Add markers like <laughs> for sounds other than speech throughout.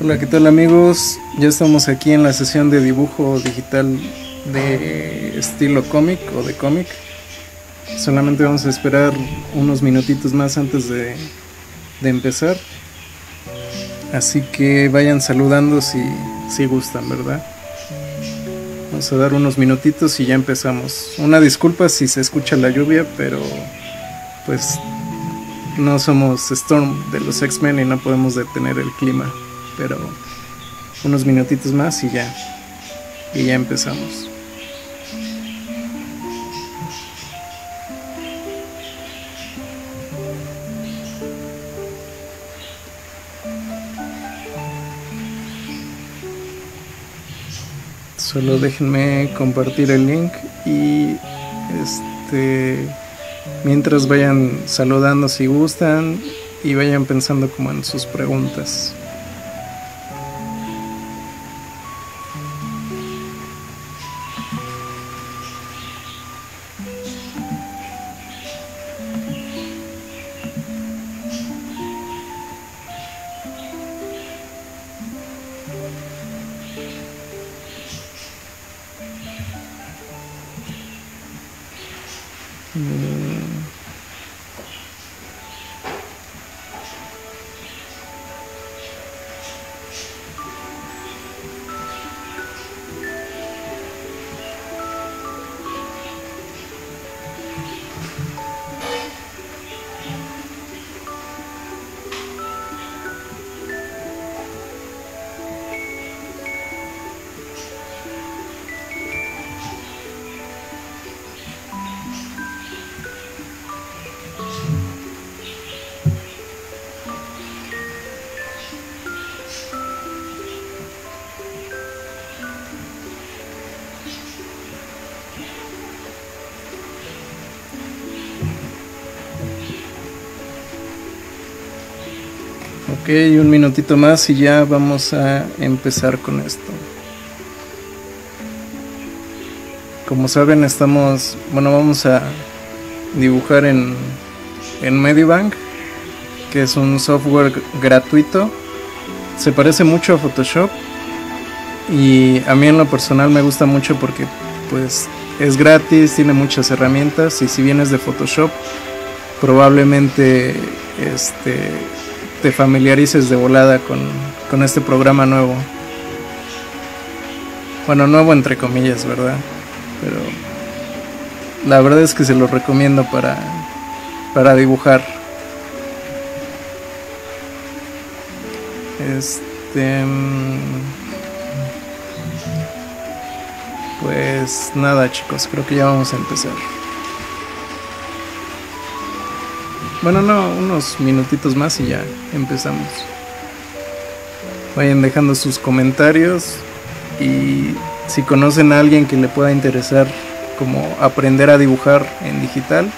Hola, ¿qué tal amigos? Ya estamos aquí en la sesión de dibujo digital de estilo cómic o de cómic. Solamente vamos a esperar unos minutitos más antes de, de empezar. Así que vayan saludando si, si gustan, ¿verdad? Vamos a dar unos minutitos y ya empezamos. Una disculpa si se escucha la lluvia, pero pues no somos Storm de los X-Men y no podemos detener el clima. Pero unos minutitos más y ya. Y ya empezamos. Solo déjenme compartir el link y este mientras vayan saludando si gustan y vayan pensando como en sus preguntas. Ok, un minutito más y ya vamos a empezar con esto. Como saben, estamos, bueno, vamos a dibujar en, en Medibank, que es un software gratuito. Se parece mucho a Photoshop y a mí en lo personal me gusta mucho porque pues es gratis, tiene muchas herramientas y si vienes de Photoshop, probablemente este te familiarices de volada con, con este programa nuevo. Bueno, nuevo entre comillas, ¿verdad? Pero la verdad es que se lo recomiendo para, para dibujar. Este. Pues nada, chicos, creo que ya vamos a empezar. Bueno, no, unos minutitos más y ya empezamos. Vayan dejando sus comentarios y si conocen a alguien que le pueda interesar como aprender a dibujar en digital,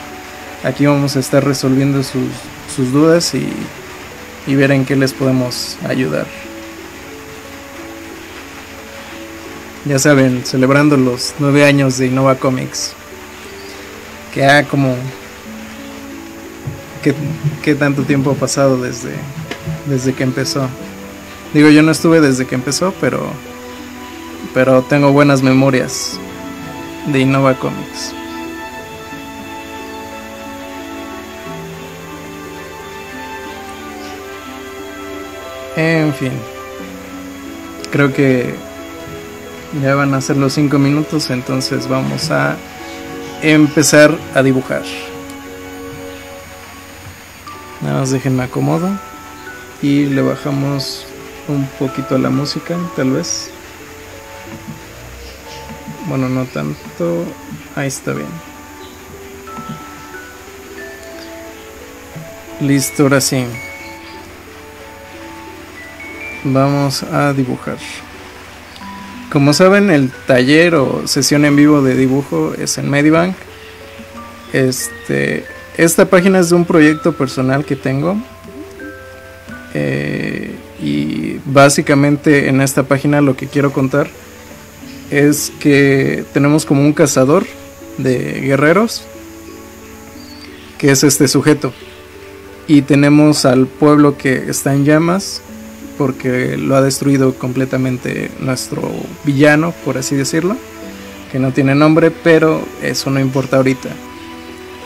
aquí vamos a estar resolviendo sus, sus dudas y, y ver en qué les podemos ayudar. Ya saben, celebrando los nueve años de Innova Comics. Que ha como ¿Qué, tanto tiempo ha pasado desde, desde que empezó. Digo, yo no estuve desde que empezó, pero, pero tengo buenas memorias de Innova Comics. En fin, creo que ya van a ser los 5 minutos, entonces vamos a empezar a dibujar. Nada más déjenme acomodo y le bajamos un poquito a la música, tal vez. Bueno, no tanto. Ahí está bien. Listo, ahora sí. Vamos a dibujar. Como saben, el taller o sesión en vivo de dibujo es en Medibank. Este, esta página es de un proyecto personal que tengo. Eh, y básicamente en esta página lo que quiero contar es que tenemos como un cazador de guerreros, que es este sujeto. Y tenemos al pueblo que está en llamas, porque lo ha destruido completamente nuestro villano, por así decirlo, que no tiene nombre, pero eso no importa ahorita.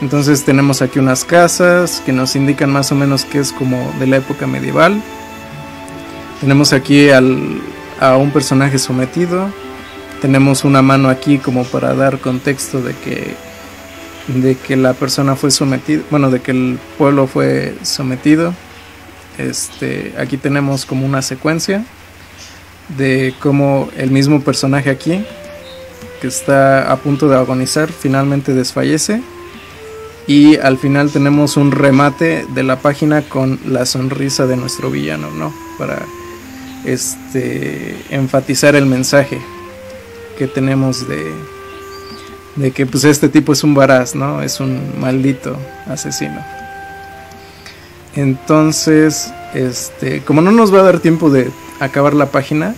Entonces tenemos aquí unas casas que nos indican más o menos que es como de la época medieval. Tenemos aquí al, a un personaje sometido. Tenemos una mano aquí como para dar contexto de que de que la persona fue sometida, bueno, de que el pueblo fue sometido. Este, aquí tenemos como una secuencia de cómo el mismo personaje aquí, que está a punto de agonizar, finalmente desfallece. Y al final tenemos un remate de la página con la sonrisa de nuestro villano, ¿no? Para este enfatizar el mensaje que tenemos de, de que pues este tipo es un varaz, ¿no? Es un maldito asesino. Entonces, este, como no nos va a dar tiempo de acabar la página,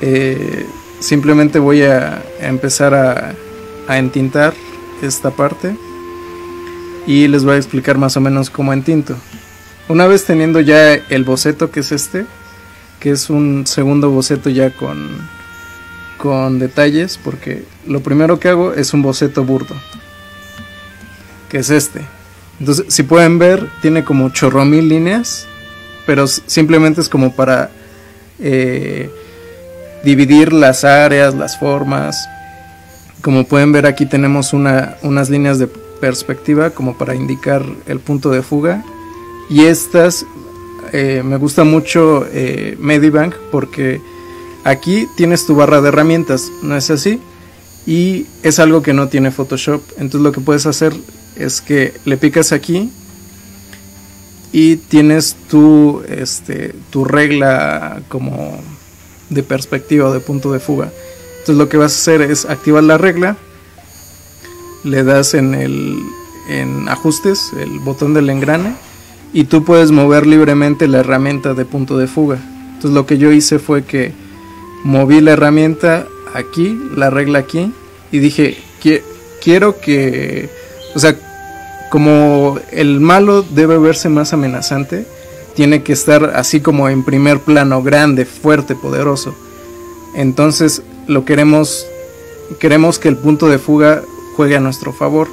eh, simplemente voy a, empezar a, a, entintar esta parte y les voy a explicar más o menos cómo entinto. Una vez teniendo ya el boceto que es este, que es un segundo boceto ya con, con detalles, porque lo primero que hago es un boceto burdo, que es este. Entonces, si pueden ver, tiene como chorro mil líneas, pero simplemente es como para eh, dividir las áreas, las formas. Como pueden ver aquí tenemos una, unas líneas de perspectiva como para indicar el punto de fuga. Y estas eh, me gusta mucho eh, Medibank porque aquí tienes tu barra de herramientas, ¿no es así? Y es algo que no tiene Photoshop. Entonces lo que puedes hacer es que le picas aquí y tienes tu, este, tu regla como de perspectiva o de punto de fuga. Entonces lo que vas a hacer es activar la regla, le das en el en ajustes, el botón del engrane, y tú puedes mover libremente la herramienta de punto de fuga. Entonces lo que yo hice fue que moví la herramienta aquí, la regla aquí, y dije, quiero que, o sea, como el malo debe verse más amenazante, tiene que estar así como en primer plano, grande, fuerte, poderoso. Entonces lo queremos, queremos que el punto de fuga juegue a nuestro favor.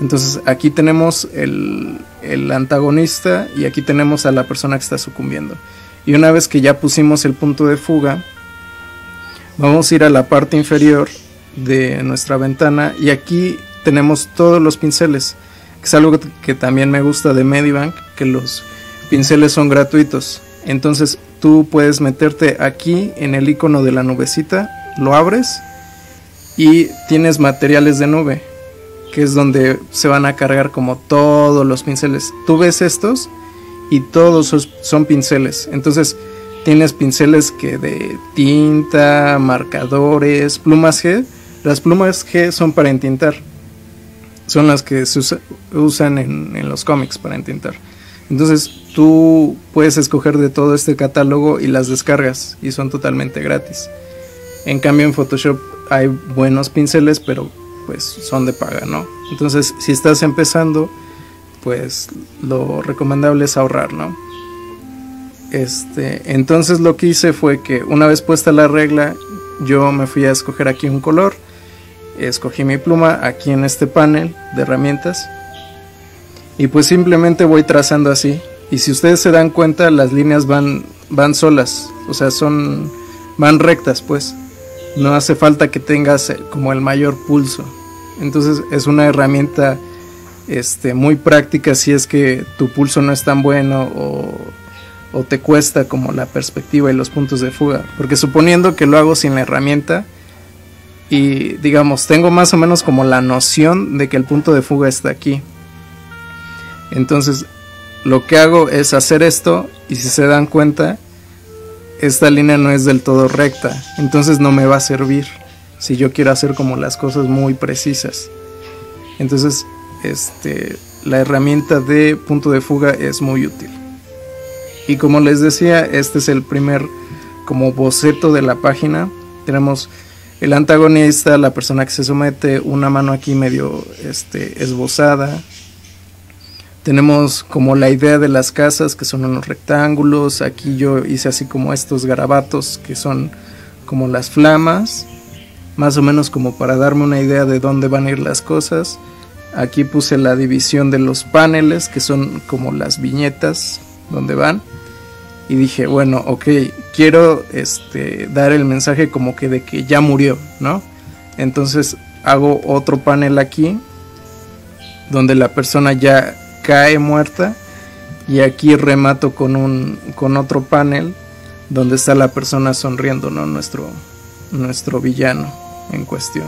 Entonces aquí tenemos el, el antagonista y aquí tenemos a la persona que está sucumbiendo. Y una vez que ya pusimos el punto de fuga, vamos a ir a la parte inferior de nuestra ventana y aquí tenemos todos los pinceles, que es algo que también me gusta de Medibank, que los pinceles son gratuitos. Entonces tú puedes meterte aquí en el icono de la nubecita, lo abres y tienes materiales de nube, que es donde se van a cargar como todos los pinceles. Tú ves estos y todos son pinceles. Entonces tienes pinceles que de tinta, marcadores, plumas G. Las plumas G son para entintar. Son las que se usan en, en los cómics para entintar. Entonces tú puedes escoger de todo este catálogo y las descargas y son totalmente gratis. En cambio en Photoshop hay buenos pinceles, pero pues son de paga, ¿no? Entonces si estás empezando, pues lo recomendable es ahorrar, ¿no? Este, entonces lo que hice fue que una vez puesta la regla, yo me fui a escoger aquí un color, escogí mi pluma aquí en este panel de herramientas y pues simplemente voy trazando así. Y si ustedes se dan cuenta, las líneas van, van solas, o sea, son, van rectas, pues. No hace falta que tengas eh, como el mayor pulso. Entonces es una herramienta este, muy práctica si es que tu pulso no es tan bueno o, o te cuesta como la perspectiva y los puntos de fuga. Porque suponiendo que lo hago sin la herramienta y digamos, tengo más o menos como la noción de que el punto de fuga está aquí entonces, lo que hago es hacer esto y si se dan cuenta, esta línea no es del todo recta, entonces no me va a servir si yo quiero hacer como las cosas muy precisas. Entonces, este, la herramienta de punto de fuga es muy útil. Y como les decía, este es el primer como boceto de la página. Tenemos el antagonista, la persona que se somete, una mano aquí medio este, esbozada, tenemos como la idea de las casas que son unos rectángulos. Aquí yo hice así como estos garabatos que son como las flamas. Más o menos como para darme una idea de dónde van a ir las cosas. Aquí puse la división de los paneles que son como las viñetas donde van. Y dije, bueno, ok, quiero este, dar el mensaje como que de que ya murió, ¿no? Entonces hago otro panel aquí donde la persona ya cae muerta y aquí remato con un con otro panel donde está la persona sonriendo, ¿no? Nuestro nuestro villano en cuestión.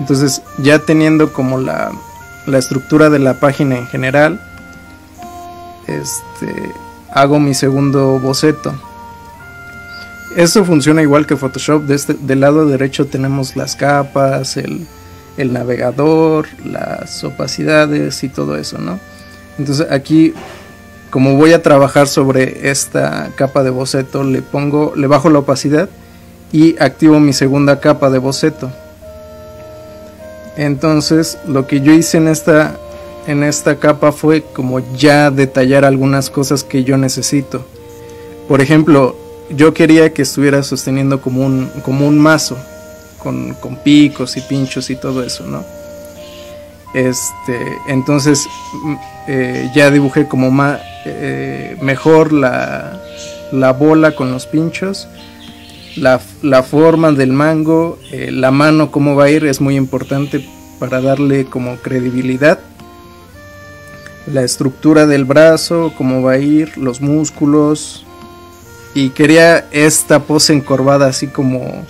Entonces, ya teniendo como la, la estructura de la página en general, este hago mi segundo boceto. Esto funciona igual que Photoshop. De este, del lado derecho tenemos las capas, el, el navegador, las opacidades y todo eso, ¿no? Entonces aquí, como voy a trabajar sobre esta capa de boceto, le pongo, le bajo la opacidad y activo mi segunda capa de boceto. Entonces, lo que yo hice en esta en esta capa fue como ya detallar algunas cosas que yo necesito. Por ejemplo, yo quería que estuviera sosteniendo como un, como un mazo con, picos y pinchos y todo eso, ¿no? Este, entonces eh, ya dibujé como más eh, mejor la, la, bola con los pinchos, la, la forma del mango, eh, la mano cómo va a ir es muy importante para darle como credibilidad, la estructura del brazo, cómo va a ir, los músculos y quería esta pose encorvada así como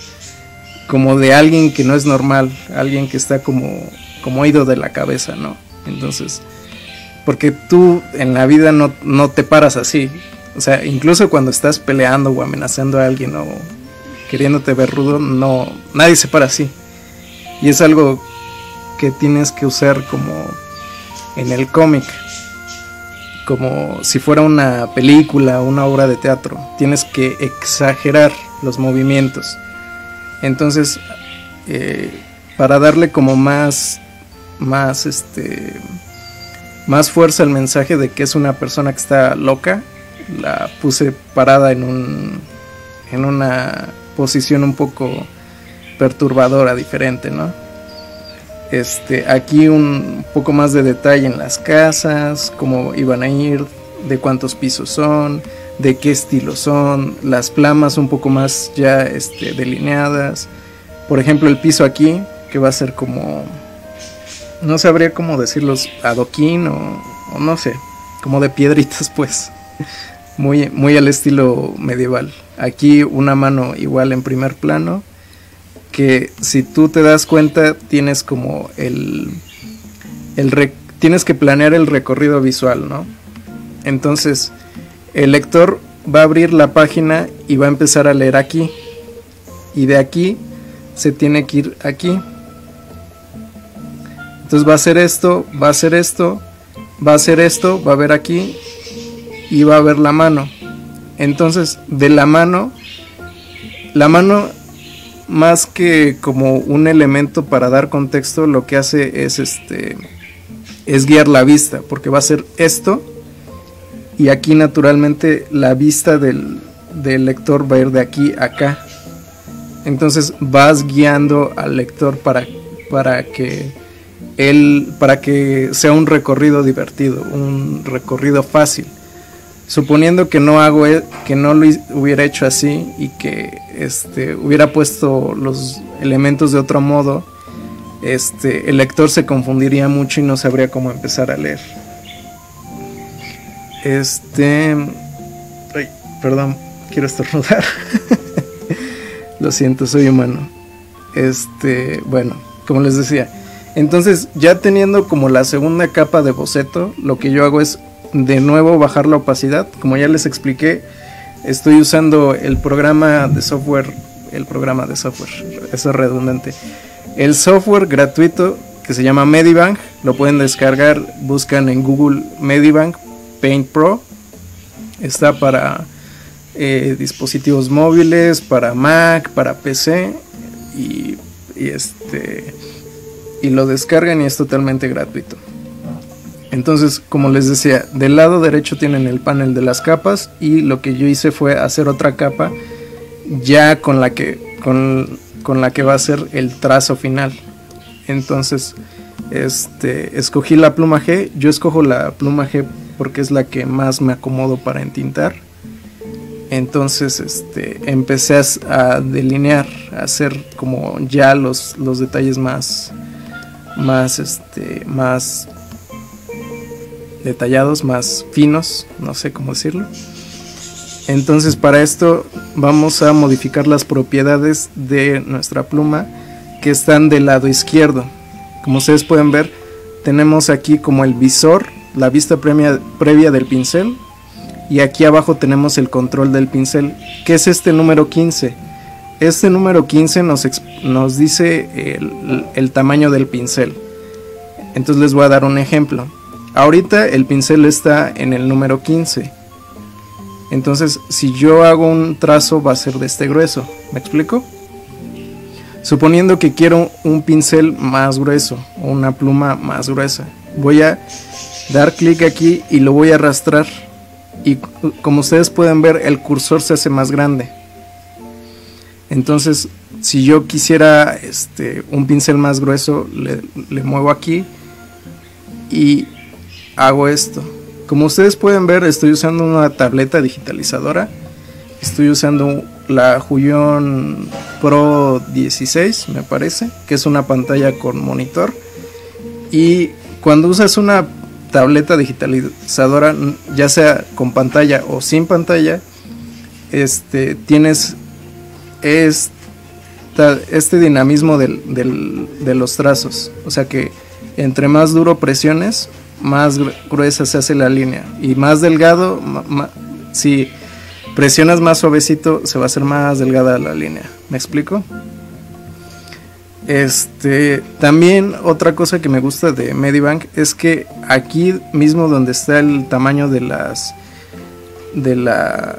como de alguien que no es normal, alguien que está como, como ido de la cabeza, ¿no? Entonces, porque tú en la vida no, no te paras así. O sea, incluso cuando estás peleando o amenazando a alguien o queriéndote ver rudo, no, nadie se para así. Y es algo que tienes que usar como en el cómic, como si fuera una película, una obra de teatro. Tienes que exagerar los movimientos entonces, eh, para darle como más, más, este, más fuerza al mensaje de que es una persona que está loca, la puse parada en un, en una posición un poco perturbadora, diferente, ¿no? Este, aquí un poco más de detalle en las casas, cómo iban a ir, de cuántos pisos son, de qué estilo son, las plamas un poco más ya este, delineadas. Por ejemplo, el piso aquí, que va a ser como, no sabría cómo decirlos, adoquín o, o no sé, como de piedritas <laughs> pues, muy, muy al estilo medieval. Aquí una mano igual en primer plano, que si tú te das cuenta tienes como el, el tienes que planear el recorrido visual, ¿no? Entonces, el lector va a abrir la página y va a empezar a leer aquí. Y de aquí se tiene que ir aquí. Entonces va a hacer esto, va a hacer esto, va a hacer esto, va a ver aquí y va a ver la mano. Entonces, de la mano, la mano más que como un elemento para dar contexto, lo que hace es este es guiar la vista, porque va a ser esto y aquí naturalmente la vista del, lector va a ir de aquí a acá. Entonces vas guiando al lector para, para que él, para que sea un recorrido divertido, un recorrido fácil. Suponiendo que no hago e, que no lo hubiera hecho así y que este hubiera puesto los elementos de otro modo, este el lector se confundiría mucho y no sabría cómo empezar a leer. Este. Ay, perdón, quiero estornudar. <laughs> Lo siento, soy humano. Este, bueno, como les decía. Entonces, ya teniendo como la segunda capa de boceto, lo que yo hago es de nuevo bajar la opacidad. Como ya les expliqué, estoy usando el programa de software, el programa de software, eso es redundante. El software gratuito que se llama Medibank, lo pueden descargar, buscan en Google Medibank Paint Pro. Está para eh, dispositivos móviles, para Mac, para PC y, este y lo descargan y es totalmente gratuito. Entonces, como les decía, del lado derecho tienen el panel de las capas y lo que yo hice fue hacer otra capa ya con la que con, con la que va a ser el trazo final. Entonces, este, escogí la pluma G. Yo escojo la pluma G porque es la que más me acomodo para entintar. Entonces, este, empecé a, delinear, a hacer como ya los, los detalles más, más, este, más detallados, más finos, no sé cómo decirlo. Entonces, para esto vamos a modificar las propiedades de nuestra pluma que están del lado izquierdo. Como ustedes pueden ver, tenemos aquí como el visor, la vista previa, previa del pincel. Y aquí abajo tenemos el control del pincel, que es este número 15. Este número 15 nos, dice el, el tamaño del pincel. Entonces les voy a dar un ejemplo. Ahorita el pincel está en el número 15. Entonces, si yo hago un trazo va a ser de este grueso. ¿Me explico? Suponiendo que quiero un pincel más grueso o una pluma más gruesa, voy a dar clic aquí y lo voy a arrastrar. Y como ustedes pueden ver, el cursor se hace más grande. Entonces, si yo quisiera este, un pincel más grueso, le, muevo aquí y hago esto. Como ustedes pueden ver, estoy usando una tableta digitalizadora. Estoy usando la Huion Pro 16, me parece, que es una pantalla con monitor. Y cuando usas una tableta digitalizadora, ya sea con pantalla o sin pantalla, este, tienes este dinamismo de los trazos. O sea que entre más duro presiones, más gruesa se hace la línea. Y más delgado, si presionas más suavecito, se va a hacer más delgada la línea. ¿Me explico? Este, también otra cosa que me gusta de Medibank es que aquí mismo donde está el tamaño de las de la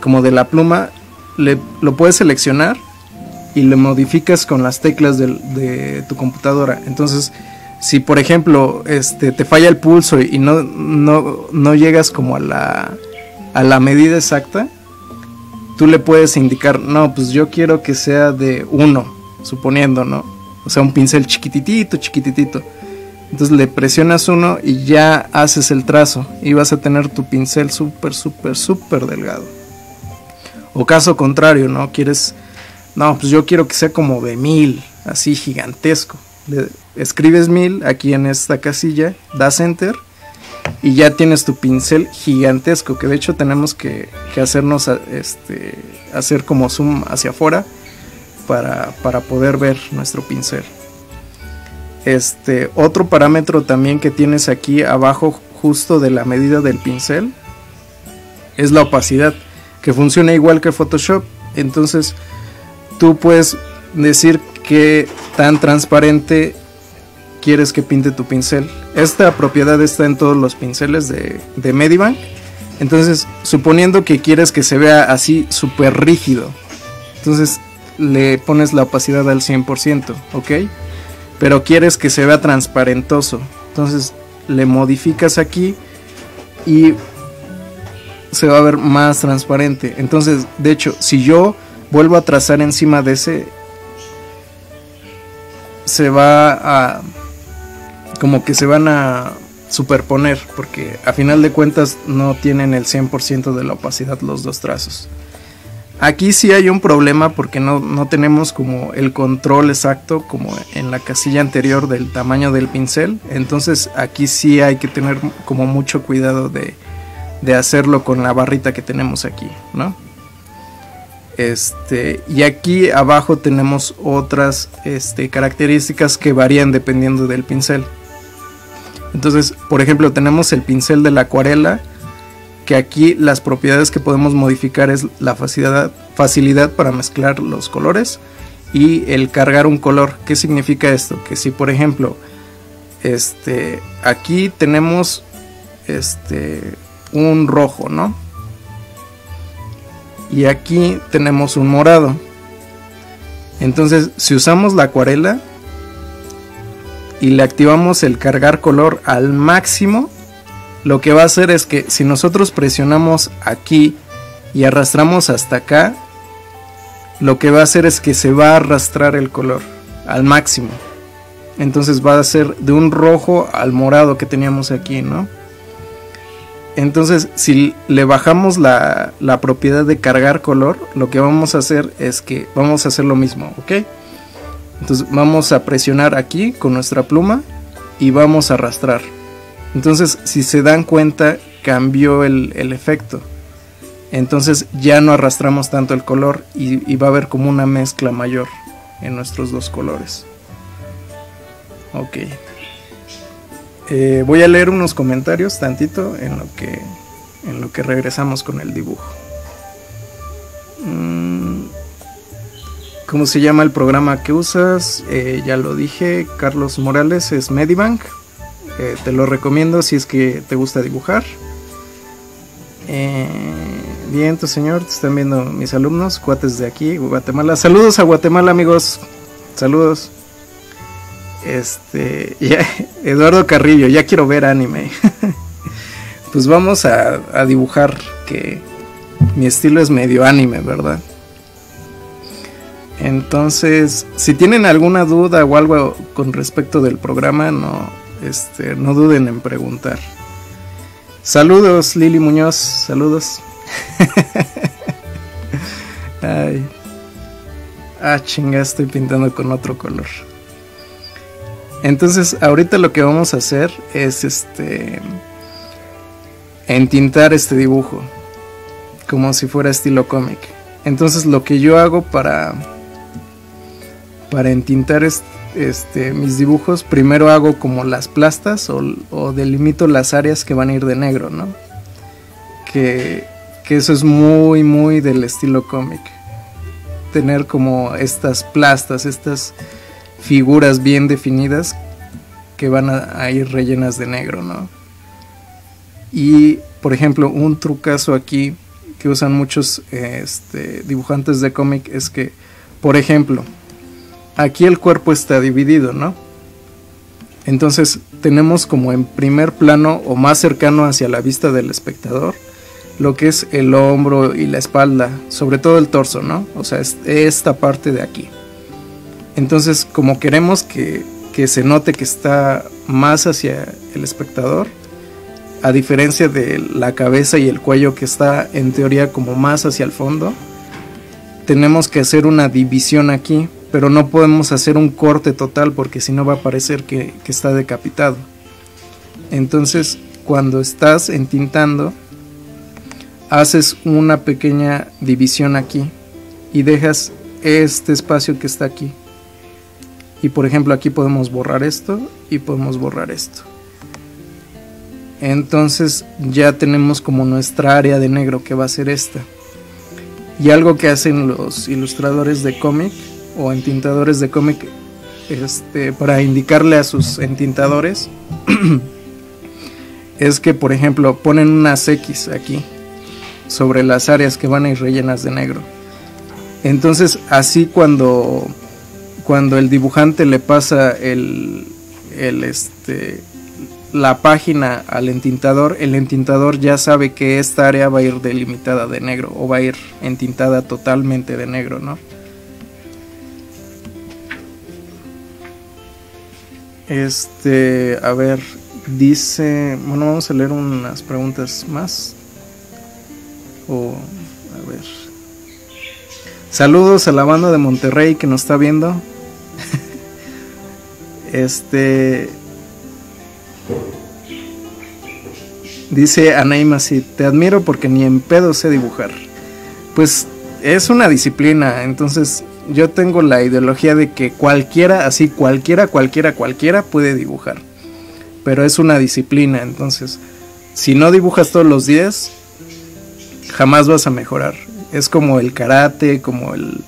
como de la pluma lo puedes seleccionar y lo modificas con las teclas de tu computadora. Entonces, si por ejemplo este, te falla el pulso y no, no, llegas como a la, a la medida exacta, tú le puedes indicar, no, pues yo quiero que sea de uno, suponiendo, ¿no? O sea, un pincel chiquititito, chiquititito. Entonces le presionas uno y ya haces el trazo y vas a tener tu pincel súper, súper, súper delgado. O caso contrario, ¿no? Quieres, no, pues yo quiero que sea como de mil, así gigantesco escribes mil aquí en esta casilla, das enter y ya tienes tu pincel gigantesco que de hecho tenemos que, hacernos este, hacer como zoom hacia afuera para, para, poder ver nuestro pincel. Este otro parámetro también que tienes aquí abajo justo de la medida del pincel es la opacidad que funciona igual que Photoshop. Entonces tú puedes decir que tan transparente quieres que pinte tu pincel. Esta propiedad está en todos los pinceles de, de Medibank. Entonces, suponiendo que quieres que se vea así súper rígido, entonces le pones la opacidad al 100%, ¿ok? Pero quieres que se vea transparentoso, entonces le modificas aquí y se va a ver más transparente. Entonces, de hecho, si yo vuelvo a trazar encima de ese, se va a como que se van a superponer porque a final de cuentas no tienen el 100% de la opacidad los dos trazos. Aquí sí hay un problema porque no, no, tenemos como el control exacto como en la casilla anterior del tamaño del pincel. Entonces aquí sí hay que tener como mucho cuidado de, de hacerlo con la barrita que tenemos aquí, ¿no? Este, y aquí abajo tenemos otras este, características que varían dependiendo del pincel. Entonces, por ejemplo, tenemos el pincel de la acuarela, que aquí las propiedades que podemos modificar es la facilidad, facilidad para mezclar los colores y el cargar un color. ¿Qué significa esto? Que si, por ejemplo, este, aquí tenemos este, un rojo, ¿no? y aquí tenemos un morado. Entonces, si usamos la acuarela y le activamos el cargar color al máximo, lo que va a hacer es que si nosotros presionamos aquí y arrastramos hasta acá, lo que va a hacer es que se va a arrastrar el color al máximo. Entonces va a ser de un rojo al morado que teníamos aquí, ¿no? Entonces, si le bajamos la, la, propiedad de cargar color, lo que vamos a hacer es que vamos a hacer lo mismo, ¿ok? Entonces vamos a presionar aquí con nuestra pluma y vamos a arrastrar. Entonces, si se dan cuenta, cambió el, el efecto. Entonces ya no arrastramos tanto el color y, y va a haber como una mezcla mayor en nuestros dos colores. Ok. Eh, voy a leer unos comentarios tantito en lo que, en lo que regresamos con el dibujo. Mm, ¿Cómo se llama el programa que usas? Eh, ya lo dije, Carlos Morales es Medibank. Eh, te lo recomiendo si es que te gusta dibujar. bien, tu señor, te están viendo mis alumnos, cuates de aquí, Guatemala. Saludos a Guatemala, amigos. Saludos. Este, Eduardo Carrillo, ya quiero ver anime. <laughs> pues vamos a, a dibujar, que mi estilo es medio anime, ¿verdad? Entonces, si tienen alguna duda o algo con respecto del programa, no, este, no duden en preguntar. Saludos, Lili Muñoz, saludos. <laughs> Ay. Ah, chinga, estoy pintando con otro color. Entonces, ahorita lo que vamos a hacer es este entintar este dibujo como si fuera estilo cómic. Entonces, lo que yo hago para para entintar este, mis dibujos, primero hago como las plastas o, delimito las áreas que van a ir de negro, ¿no? Que, que eso es muy, muy del estilo cómic. Tener como estas plastas, estas figuras bien definidas que van a, ir rellenas de negro, ¿no? Y, por ejemplo, un trucazo aquí que usan muchos este, dibujantes de cómic es que, por ejemplo, aquí el cuerpo está dividido, ¿no? Entonces tenemos como en primer plano o más cercano hacia la vista del espectador lo que es el hombro y la espalda, sobre todo el torso, ¿no? O sea, esta parte de aquí. Entonces, como queremos que, se note que está más hacia el espectador, a diferencia de la cabeza y el cuello que está en teoría como más hacia el fondo, tenemos que hacer una división aquí, pero no podemos hacer un corte total porque si no va a parecer que, que está decapitado. Entonces, cuando estás entintando, haces una pequeña división aquí y dejas este espacio que está aquí y por ejemplo aquí podemos borrar esto y podemos borrar esto. Entonces ya tenemos como nuestra área de negro que va a ser esta. Y algo que hacen los ilustradores de cómic o entintadores de cómic este, para indicarle a sus entintadores <clears throat> es que por ejemplo ponen unas X aquí sobre las áreas que van a ir rellenas de negro. Entonces así cuando cuando el dibujante le pasa el, el este, la página al entintador, el entintador ya sabe que esta área va a ir delimitada de negro o va a ir entintada totalmente de negro, ¿no? Este, a ver, dice, bueno, vamos a leer unas preguntas más. O, a ver. Saludos a la banda de Monterrey que nos está viendo. <laughs> Este. Dice Anaima, si te admiro porque ni en pedo sé dibujar. Pues es una disciplina, entonces yo tengo la ideología de que cualquiera, así cualquiera, cualquiera, cualquiera puede dibujar. Pero es una disciplina, entonces si no dibujas todos los días, jamás vas a mejorar. Es como el karate, como el,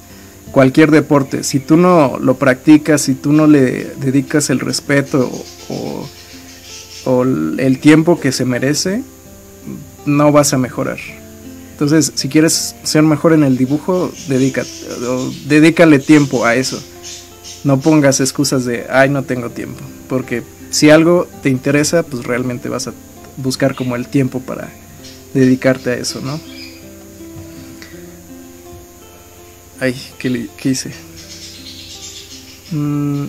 cualquier deporte, si tú no lo practicas, si tú no le dedicas el respeto o, el tiempo que se merece, no vas a mejorar. Entonces, si quieres ser mejor en el dibujo, dedícale tiempo a eso. no pongas excusas de, ay, no tengo tiempo, porque si algo te interesa, pues realmente vas a buscar como el tiempo para dedicarte a eso, ¿no? Ay, ¿qué, qué hice? Mm,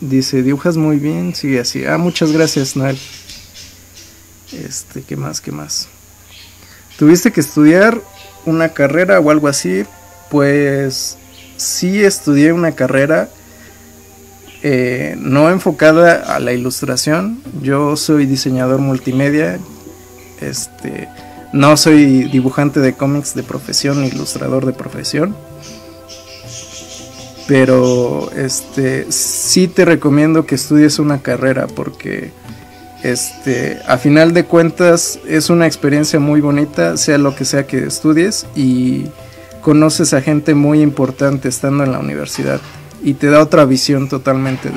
dice, dibujas muy bien, sigue así. Ah, muchas gracias, Noel. Este, ¿qué más? ¿Qué más? ¿Tuviste que estudiar una carrera o algo así? Pues sí estudié una carrera eh, no enfocada a la ilustración. Yo soy diseñador multimedia. Este, no soy dibujante de cómics de profesión, ilustrador de profesión. Pero este sí te recomiendo que estudies una carrera porque este a final de cuentas es una experiencia muy bonita, sea lo que sea que estudies y conoces a gente muy importante estando en la universidad y te da otra visión totalmente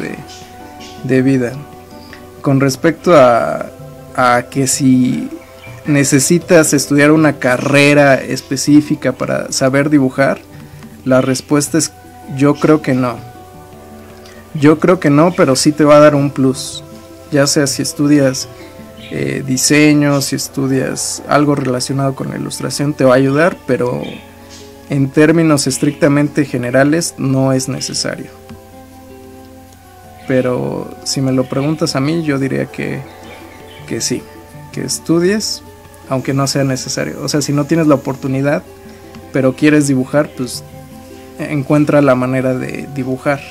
de, vida. Con respecto a, a que si necesitas estudiar una carrera específica para saber dibujar, la respuesta es yo creo que no. Yo creo que no, pero sí te va a dar un plus. Ya sea si estudias eh, diseño, si estudias algo relacionado con la ilustración, te va a ayudar, pero en términos estrictamente generales no es necesario. Pero si me lo preguntas a mí, yo diría que, que sí, que estudies, aunque no sea necesario. O sea, si no tienes la oportunidad, pero quieres dibujar, pues encuentra la manera de dibujar.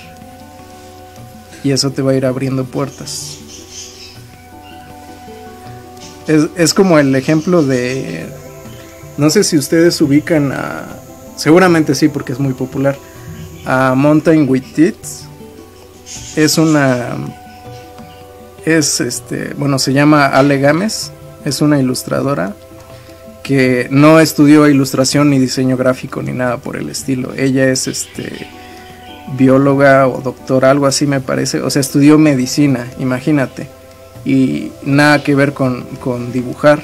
Y eso te va a ir abriendo puertas. Es, es como el ejemplo de... No sé si ustedes ubican a Seguramente sí, porque es muy popular. A Mountain with Tits. Es una. Es este. Bueno, se llama Ale Gámez. Es una ilustradora que no estudió ilustración ni diseño gráfico ni nada por el estilo. Ella es este bióloga o doctora, algo así me parece. O sea, estudió medicina, imagínate. Y nada que ver con, con dibujar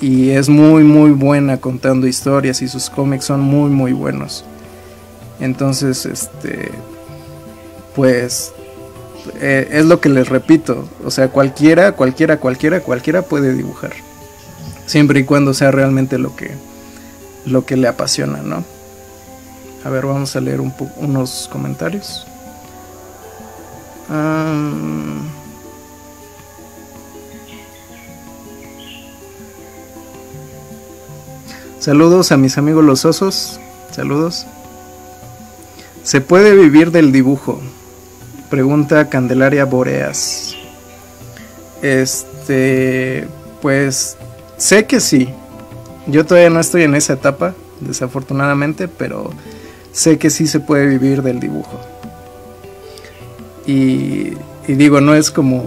y es muy muy buena contando historias y sus cómics son muy muy buenos. Entonces, este pues eh, es lo que les repito, o sea, cualquiera, cualquiera, cualquiera, cualquiera puede dibujar. Siempre y cuando sea realmente lo que lo que le apasiona, ¿no? A ver, vamos a leer un unos comentarios. Saludos a mis amigos los osos. Saludos. ¿Se puede vivir del dibujo? Pregunta Candelaria Boreas. Este, pues sé que sí. Yo todavía no estoy en esa etapa, desafortunadamente, pero sé que sí se puede vivir del dibujo. Y, digo, no es como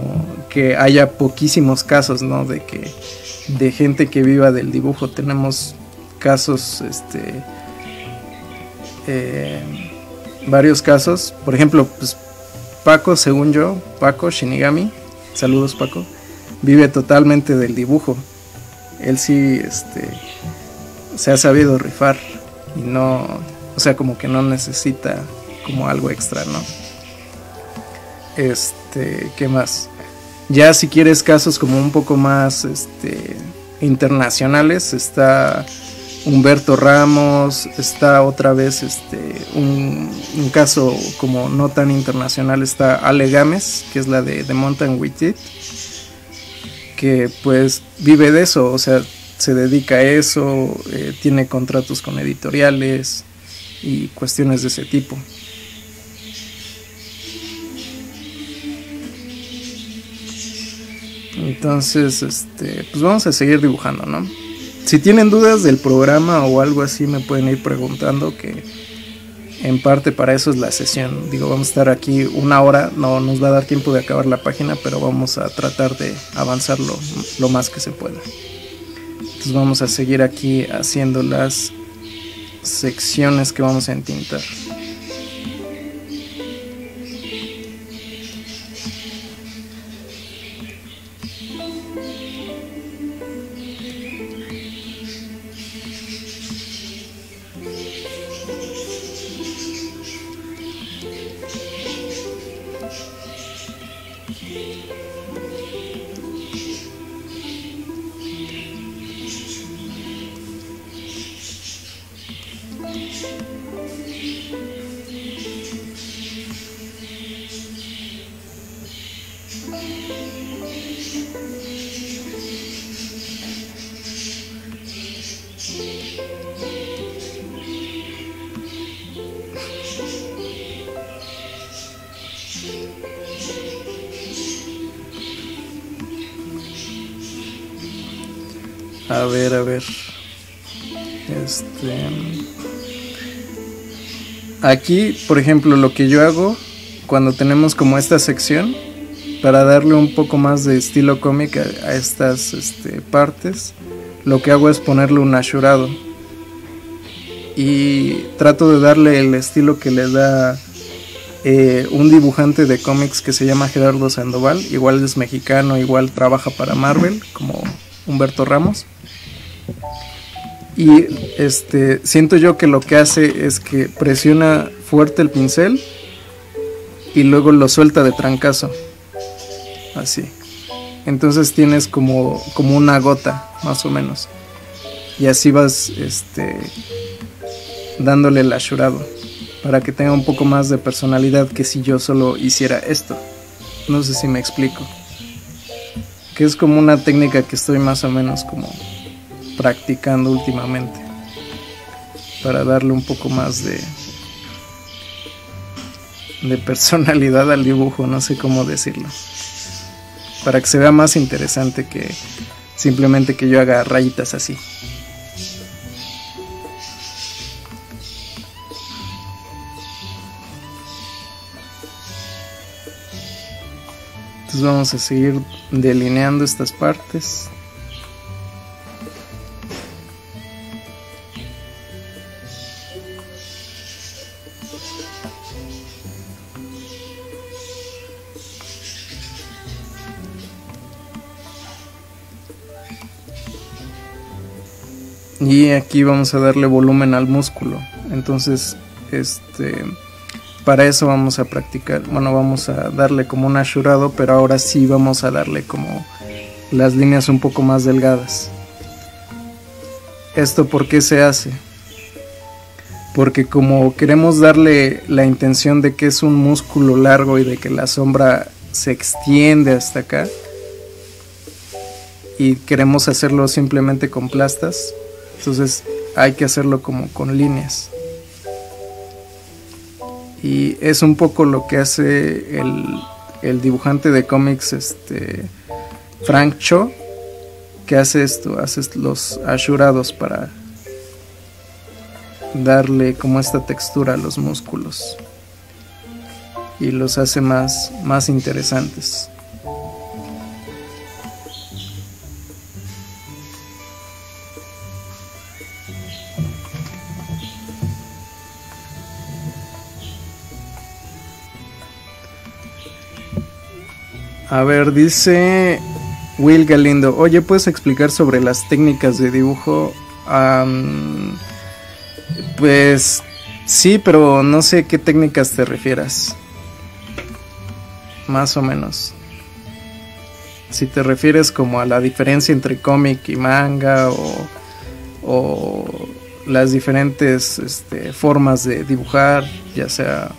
que haya poquísimos casos, ¿no? De que de gente que viva del dibujo. Tenemos casos, este, eh, varios casos. Por ejemplo, pues, Paco, según yo, Paco Shinigami, saludos Paco, vive totalmente del dibujo. Él sí, este, se ha sabido rifar y no, o sea, como que no necesita como algo extra, ¿no? Este, ¿qué más? Ya si quieres casos como un poco más, este, internacionales, está Humberto Ramos, está otra vez este, un, caso como no tan internacional, está Ale Gámez, que es la de The Mountain With It, que pues vive de eso, o sea, se dedica a eso, eh, tiene contratos con editoriales y cuestiones de ese tipo. Entonces, este, pues vamos a seguir dibujando, ¿no? Si tienen dudas del programa o algo así, me pueden ir preguntando que en parte para eso es la sesión. Digo, vamos a estar aquí una hora, no nos va a dar tiempo de acabar la página, pero vamos a tratar de avanzarlo lo más que se pueda. Entonces vamos a seguir aquí haciendo las secciones que vamos a entintar. Aquí, por ejemplo, lo que yo hago cuando tenemos como esta sección, para darle un poco más de estilo cómic a, estas este, partes, lo que hago es ponerle un ashurado. Y trato de darle el estilo que le da eh, un dibujante de cómics que se llama Gerardo Sandoval, igual es mexicano, igual trabaja para Marvel, como Humberto Ramos. Y este siento yo que lo que hace es que presiona fuerte el pincel y luego lo suelta de trancazo. Así. Entonces tienes como, como una gota, más o menos. Y así vas este, dándole el ashurado. Para que tenga un poco más de personalidad que si yo solo hiciera esto. No sé si me explico. Que es como una técnica que estoy más o menos como practicando últimamente. Para darle un poco más de, de personalidad al dibujo, no sé cómo decirlo. Para que se vea más interesante que simplemente que yo haga rayitas así. Entonces vamos a seguir delineando estas partes. Y aquí vamos a darle volumen al músculo. Entonces este para eso vamos a practicar bueno vamos a darle como un ashurado pero ahora sí vamos a darle como las líneas un poco más delgadas. Esto por qué se hace porque como queremos darle la intención de que es un músculo largo y de que la sombra se extiende hasta acá y queremos hacerlo simplemente con plastas entonces hay que hacerlo como con líneas. Y es un poco lo que hace el, dibujante de cómics este, Frank Cho, que hace esto, hace los ashurados para darle como esta textura a los músculos y los hace más, más interesantes. A ver, dice Will Galindo. Oye, ¿puedes explicar sobre las técnicas de dibujo? pues sí, pero no sé qué técnicas te refieras. Más o menos. Si te refieres como a la diferencia entre cómic y manga o, o las diferentes este, formas de dibujar, ya sea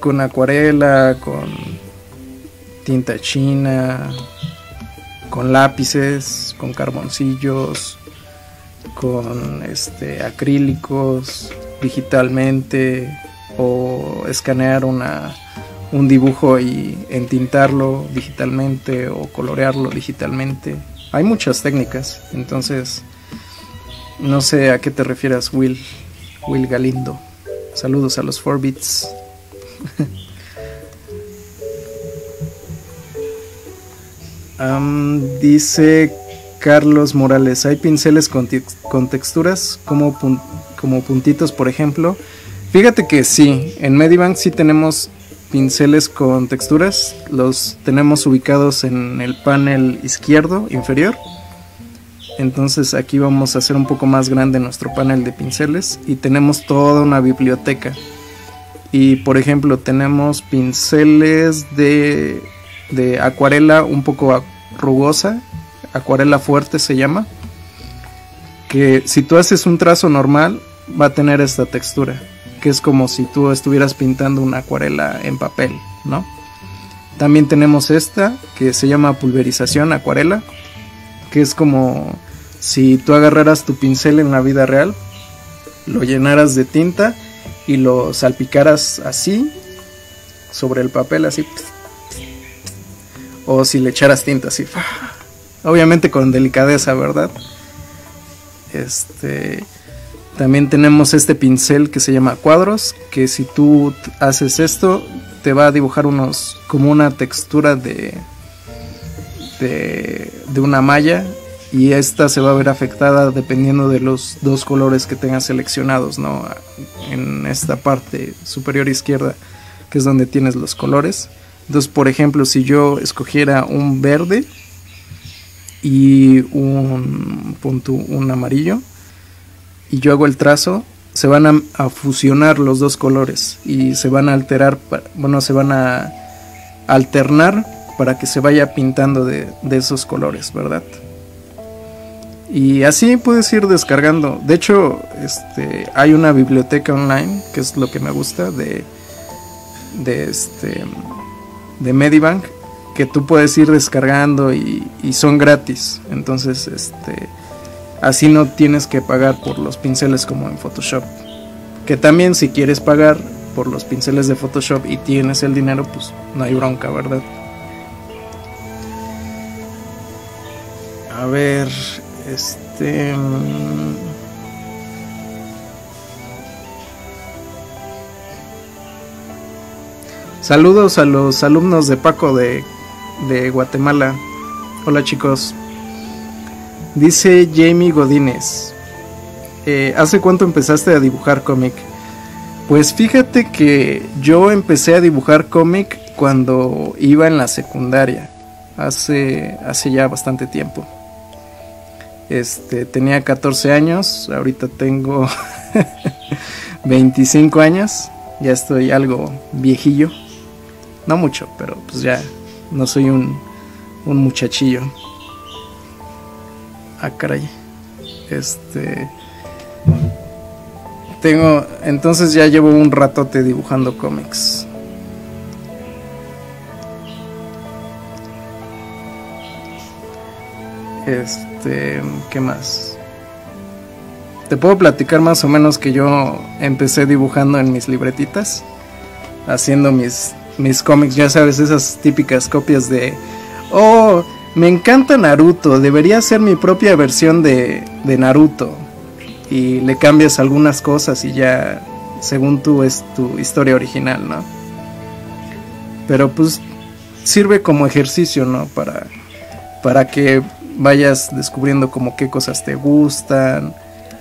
con acuarela, con tinta china, con lápices, con carboncillos, con este acrílicos digitalmente o escanear una un dibujo y entintarlo digitalmente o colorearlo digitalmente. Hay muchas técnicas, entonces no sé a qué te refieras, Will, Will Galindo. Saludos a los 4 bits. <laughs> dice Carlos Morales, hay pinceles con, texturas como, como puntitos, por ejemplo. Fíjate que sí, en Medibank sí tenemos pinceles con texturas. Los tenemos ubicados en el panel izquierdo inferior. Entonces aquí vamos a hacer un poco más grande nuestro panel de pinceles y tenemos toda una biblioteca. Y por ejemplo tenemos pinceles de de acuarela un poco rugosa, acuarela fuerte se llama, que si tú haces un trazo normal va a tener esta textura, que es como si tú estuvieras pintando una acuarela en papel, ¿no? También tenemos esta que se llama pulverización acuarela, que es como si tú agarraras tu pincel en la vida real, lo llenaras de tinta y lo salpicaras así sobre el papel, así o si le echaras tinta así. obviamente con delicadeza, ¿verdad? Este, también tenemos este pincel que se llama cuadros, que si tú haces esto, te va a dibujar unos, como una textura de, de, de una malla y esta se va a ver afectada dependiendo de los dos colores que tengas seleccionados, ¿no? En esta parte superior izquierda, que es donde tienes los colores. Entonces, por ejemplo, si yo escogiera un verde y un punto, un amarillo, y yo hago el trazo, se van a, fusionar los dos colores y se van a alterar, bueno, se van a alternar para que se vaya pintando de, de esos colores, ¿verdad? Y así puedes ir descargando. De hecho, este, hay una biblioteca online, que es lo que me gusta, de, de, este, de Medibank, que tú puedes ir descargando y, son gratis. Entonces, este, así no tienes que pagar por los pinceles como en Photoshop. Que también si quieres pagar por los pinceles de Photoshop y tienes el dinero, pues no hay bronca, ¿verdad? A ver, este. Saludos a los alumnos de Paco de, Guatemala. Hola chicos. Dice Jamie Godínez. Eh, ¿Hace cuánto empezaste a dibujar cómic? Pues fíjate que yo empecé a dibujar cómic cuando iba en la secundaria. Hace, hace ya bastante tiempo. Este, tenía 14 años, ahorita tengo <laughs> 25 años, ya estoy algo viejillo, no mucho, pero pues ya no soy un, un muchachillo. Ah, caray. Este. Tengo. Entonces ya llevo un ratote dibujando cómics. Este, ¿qué más? Te puedo platicar más o menos que yo empecé dibujando en mis libretitas, haciendo mis, mis cómics, ya sabes, esas típicas copias de, oh, me encanta Naruto, debería ser mi propia versión de, de Naruto. Y le cambias algunas cosas y ya, según tú, es tu historia original, ¿no? Pero pues sirve como ejercicio, ¿no? Para, para que vayas descubriendo como qué cosas te gustan,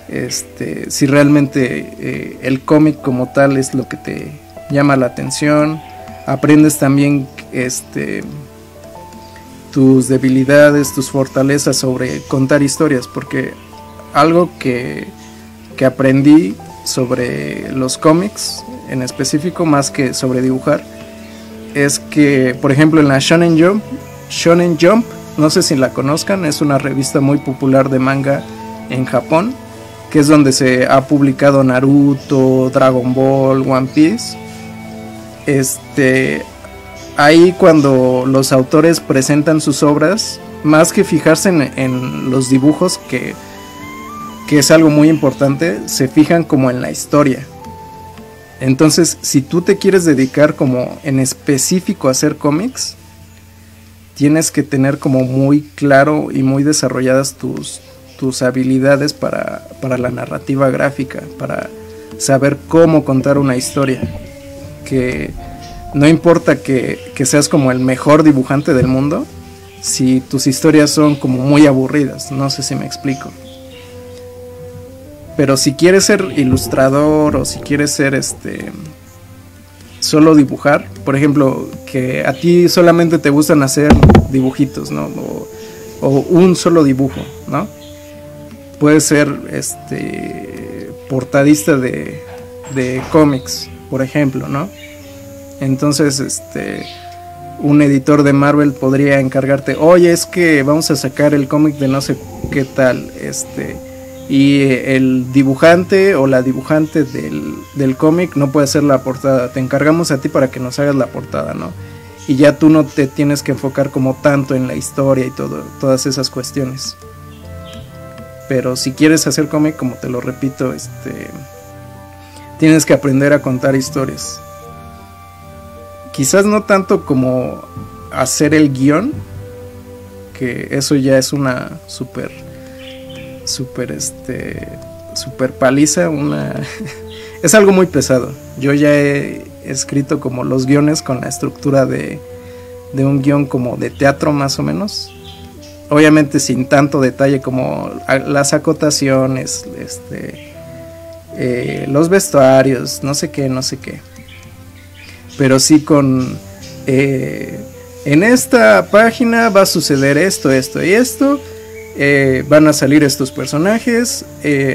este, si realmente eh, el cómic como tal es lo que te llama la atención, aprendes también este, tus debilidades, tus fortalezas sobre contar historias, porque algo que, que aprendí sobre los cómics en específico, más que sobre dibujar, es que, por ejemplo, en la Shonen Jump, Shonen Jump no sé si la conozcan, es una revista muy popular de manga en Japón, que es donde se ha publicado Naruto, Dragon Ball, One Piece. Este, ahí cuando los autores presentan sus obras, más que fijarse en, los dibujos, que, que es algo muy importante, se fijan como en la historia. Entonces, si tú te quieres dedicar como en específico a hacer cómics, tienes que tener como muy claro y muy desarrolladas tus, tus habilidades para, la narrativa gráfica, para saber cómo contar una historia. Que no importa que, que, seas como el mejor dibujante del mundo, si tus historias son como muy aburridas, no sé si me explico. Pero si quieres ser ilustrador o si quieres ser este solo dibujar, por ejemplo, que a ti solamente te gustan hacer dibujitos, ¿no? O, un solo dibujo, ¿no? Puedes ser este portadista de, de cómics, por ejemplo, ¿no? Entonces, este un editor de Marvel podría encargarte, oye, es que vamos a sacar el cómic de no sé qué tal, este y el dibujante o la dibujante del, cómic no puede hacer la portada. Te encargamos a ti para que nos hagas la portada, ¿no? Y ya tú no te tienes que enfocar como tanto en la historia y todo, todas esas cuestiones. Pero si quieres hacer cómic, como te lo repito, este, tienes que aprender a contar historias. Quizás no tanto como hacer el guion, que eso ya es una super, super, este, super paliza, una... <laughs> es algo muy pesado. Yo ya he escrito como los guiones con la estructura de, de un guion como de teatro más o menos. Obviamente sin tanto detalle como las acotaciones, este, eh, los vestuarios, no sé qué, no sé qué. Pero sí con... Eh, en esta página va a suceder esto, esto y esto. Eh, van a salir estos personajes.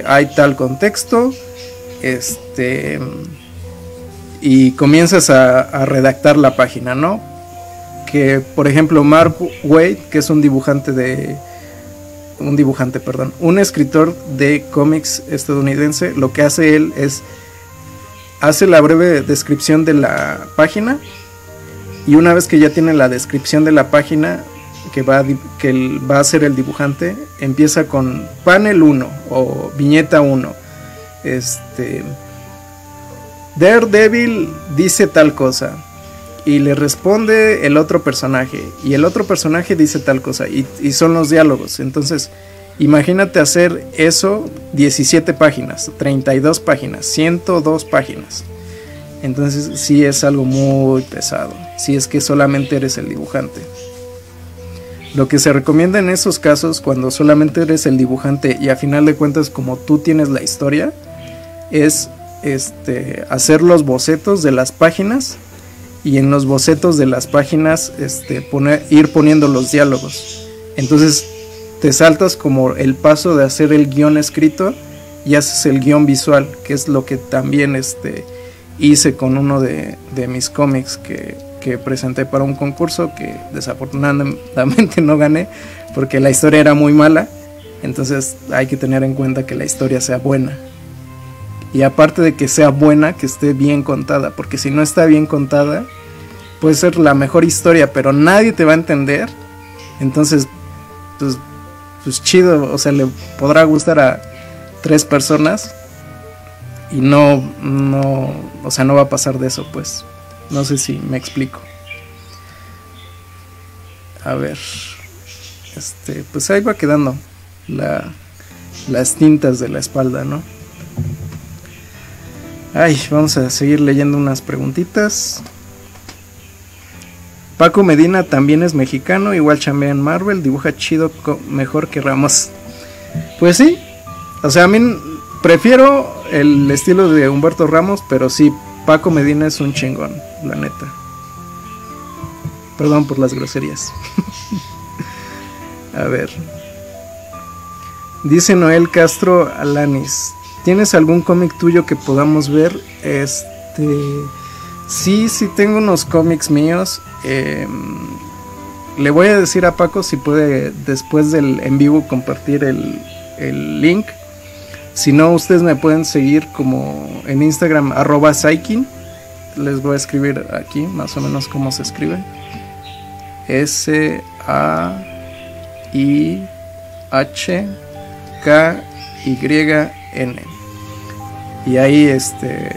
hay tal contexto. Este. Y comienzas a, a, redactar la página, ¿no? Que por ejemplo, Mark Wade, que es un dibujante de un dibujante, perdón, un escritor de cómics estadounidense, lo que hace él es hace la breve descripción de la página y una vez que ya tiene la descripción de la página que va a, que va a ser el dibujante, empieza con panel 1 o viñeta 1. Este Daredevil dice tal cosa y le responde el otro personaje y el otro personaje dice tal cosa y, son los diálogos. Entonces, imagínate hacer eso 17 páginas, 32 páginas, 102 páginas. Entonces sí es algo muy pesado, si es que solamente eres el dibujante. Lo que se recomienda en esos casos, cuando solamente eres el dibujante y a final de cuentas como tú tienes la historia, es este, hacer los bocetos de las páginas y en los bocetos de las páginas este, poner, ir poniendo los diálogos. Entonces te saltas como el paso de hacer el guion escrito y haces el guion visual, que es lo que también este, hice con uno de, mis cómics que, que, presenté para un concurso que desafortunadamente <laughs> no gané porque la historia era muy mala. Entonces hay que tener en cuenta que la historia sea buena. Y aparte de que sea buena, que esté bien contada, porque si no está bien contada, puede ser la mejor historia, pero nadie te va a entender. Entonces, pues, pues chido, o sea, le podrá gustar a tres personas y no, no, o sea, no va a pasar de eso, pues. No sé si me explico. A ver, este, pues ahí va quedando la, las tintas de la espalda, ¿no? Ay, vamos a seguir leyendo unas preguntitas. Paco Medina también es mexicano, igual chambea en Marvel, dibuja chido mejor que Ramos. Pues sí, o sea, a mí prefiero el estilo de Humberto Ramos, pero sí, Paco Medina es un chingón, la neta. Perdón por las groserías. <laughs> a ver. Dice Noel Castro Alanis, ¿Tienes algún cómic tuyo que podamos ver? Este. Sí, sí, tengo unos cómics míos. Em, le voy a decir a Paco si puede después del en vivo compartir el, el link. Si no, ustedes me pueden seguir como en Instagram, arroba Saikin. Les voy a escribir aquí más o menos cómo se escribe. S-A-I-H-K-Y-N. Y ahí este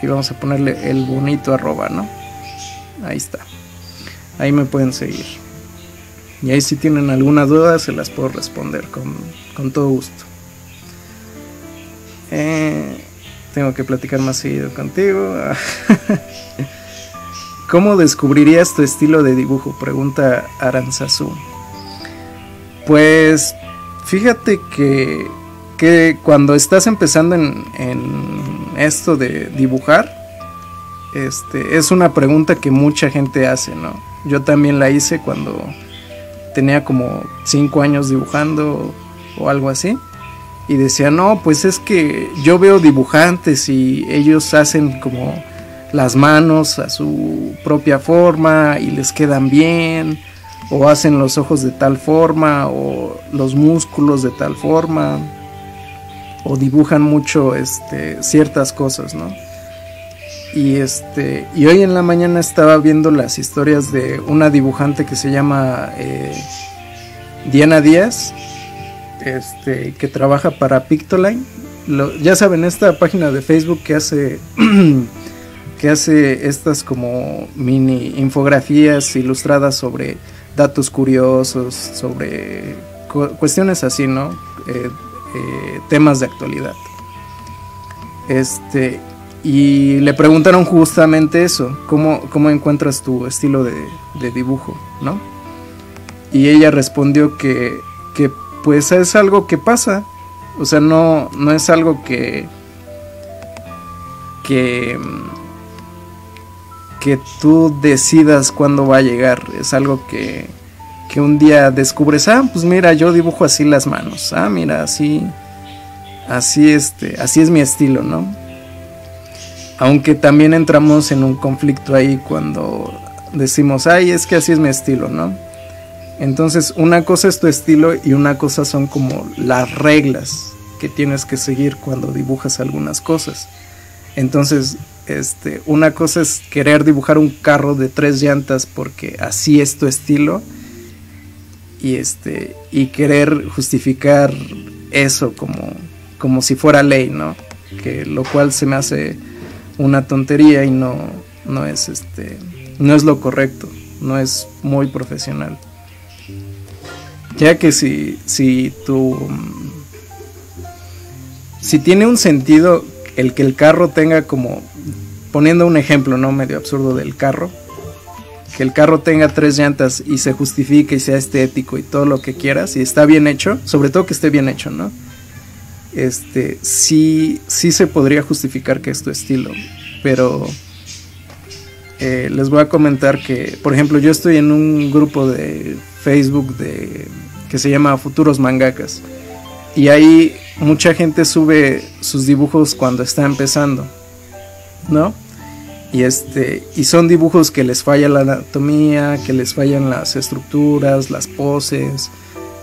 y vamos a ponerle el bonito arroba, ¿no? Ahí está. Ahí me pueden seguir. Y ahí si tienen alguna duda se las puedo responder con, todo gusto. Eh, tengo que platicar más seguido contigo. <laughs> ¿Cómo descubrirías tu estilo de dibujo? Pregunta Aranzazú. Pues fíjate que que cuando estás empezando en, esto de dibujar, este, es una pregunta que mucha gente hace, ¿no? Yo también la hice cuando tenía como 5 años dibujando o algo así. Y decía, no, pues es que yo veo dibujantes y ellos hacen como las manos a su propia forma y les quedan bien, o hacen los ojos de tal forma, o los músculos de tal forma o dibujan mucho este, ciertas cosas, ¿no? Y, este, y hoy en la mañana estaba viendo las historias de una dibujante que se llama eh, Diana Díaz, este, que trabaja para Pictoline. ya saben, esta página de Facebook que hace, <clears throat> que hace estas como mini infografías ilustradas sobre datos curiosos, sobre cuestiones así, ¿no? Eh, eh, temas de actualidad. Este, y le preguntaron justamente eso, ¿cómo, cómo encuentras tu estilo de, de, dibujo, ¿no? Y ella respondió que, que pues es algo que pasa, o sea, no, no es algo que, que, que tú decidas cuándo va a llegar, es algo que, que un día descubres, ah, pues mira, yo dibujo así las manos, ah, mira, así, así este, así es mi estilo, ¿no? Aunque también entramos en un conflicto ahí cuando decimos, ay, es que así es mi estilo, ¿no? Entonces, una cosa es tu estilo y una cosa son como las reglas que tienes que seguir cuando dibujas algunas cosas. Entonces, este, una cosa es querer dibujar un carro de tres llantas porque así es tu estilo y este y querer justificar eso como como si fuera ley, ¿no? Que lo cual se me hace una tontería y no no es este no es lo correcto, no es muy profesional. Ya que si si tú si tiene un sentido el que el carro tenga como poniendo un ejemplo no medio absurdo del carro que el carro tenga tres llantas y se justifique y sea estético y todo lo que quieras y está bien hecho, sobre todo que esté bien hecho, ¿no? Este, sí, sí se podría justificar que es tu estilo, pero eh, les voy a comentar que, por ejemplo, yo estoy en un grupo de Facebook de, que se llama Futuros Mangakas y ahí mucha gente sube sus dibujos cuando está empezando, ¿no? Y este y son dibujos que les falla la anatomía, que les fallan las estructuras, las poses,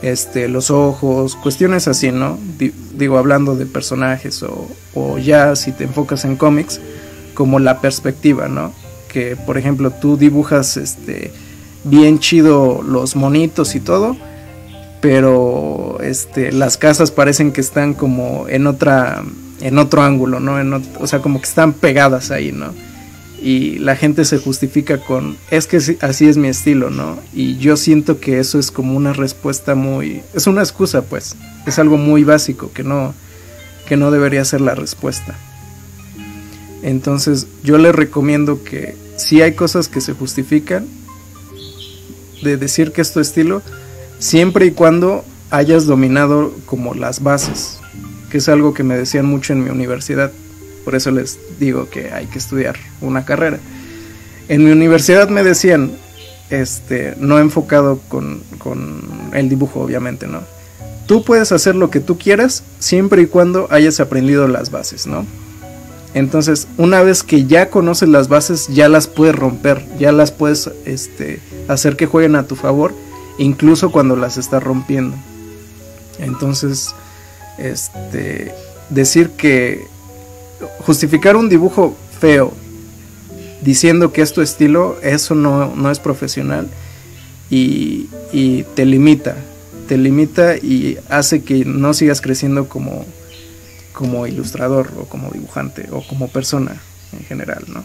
este los ojos, cuestiones así, ¿no? digo hablando de personajes o, o ya si te enfocas en cómics como la perspectiva, ¿no? Que por ejemplo tú dibujas este bien chido los monitos y todo, pero este las casas parecen que están como en otra en otro ángulo, ¿no? En o sea, como que están pegadas ahí, ¿no? Y la gente se justifica con es que así es mi estilo, ¿no? Y yo siento que eso es como una respuesta muy es una excusa, pues. Es algo muy básico que no que no debería ser la respuesta. Entonces, yo le recomiendo que si hay cosas que se justifican de decir que es tu estilo, siempre y cuando hayas dominado como las bases, que es algo que me decían mucho en mi universidad por eso les digo que hay que estudiar una carrera. En mi universidad me decían, este, no enfocado con, con el dibujo, obviamente, ¿no? Tú puedes hacer lo que tú quieras siempre y cuando hayas aprendido las bases, ¿no? Entonces, una vez que ya conoces las bases, ya las puedes romper, ya las puedes este, hacer que jueguen a tu favor, incluso cuando las estás rompiendo. Entonces, este, decir que justificar un dibujo feo diciendo que es tu estilo, eso no, es profesional y, te limita, te limita y hace que no sigas creciendo como, como ilustrador o como dibujante o como persona en general, ¿no?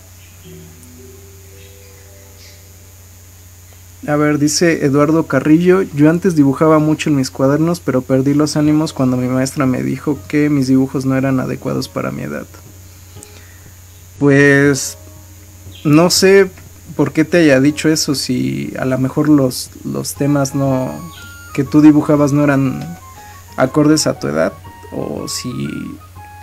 A ver, dice Eduardo Carrillo, yo antes dibujaba mucho en mis cuadernos, pero perdí los ánimos cuando mi maestra me dijo que mis dibujos no eran adecuados para mi edad. Pues no sé por qué te haya dicho eso, si a lo mejor los, los temas no que tú dibujabas no eran acordes a tu edad, o si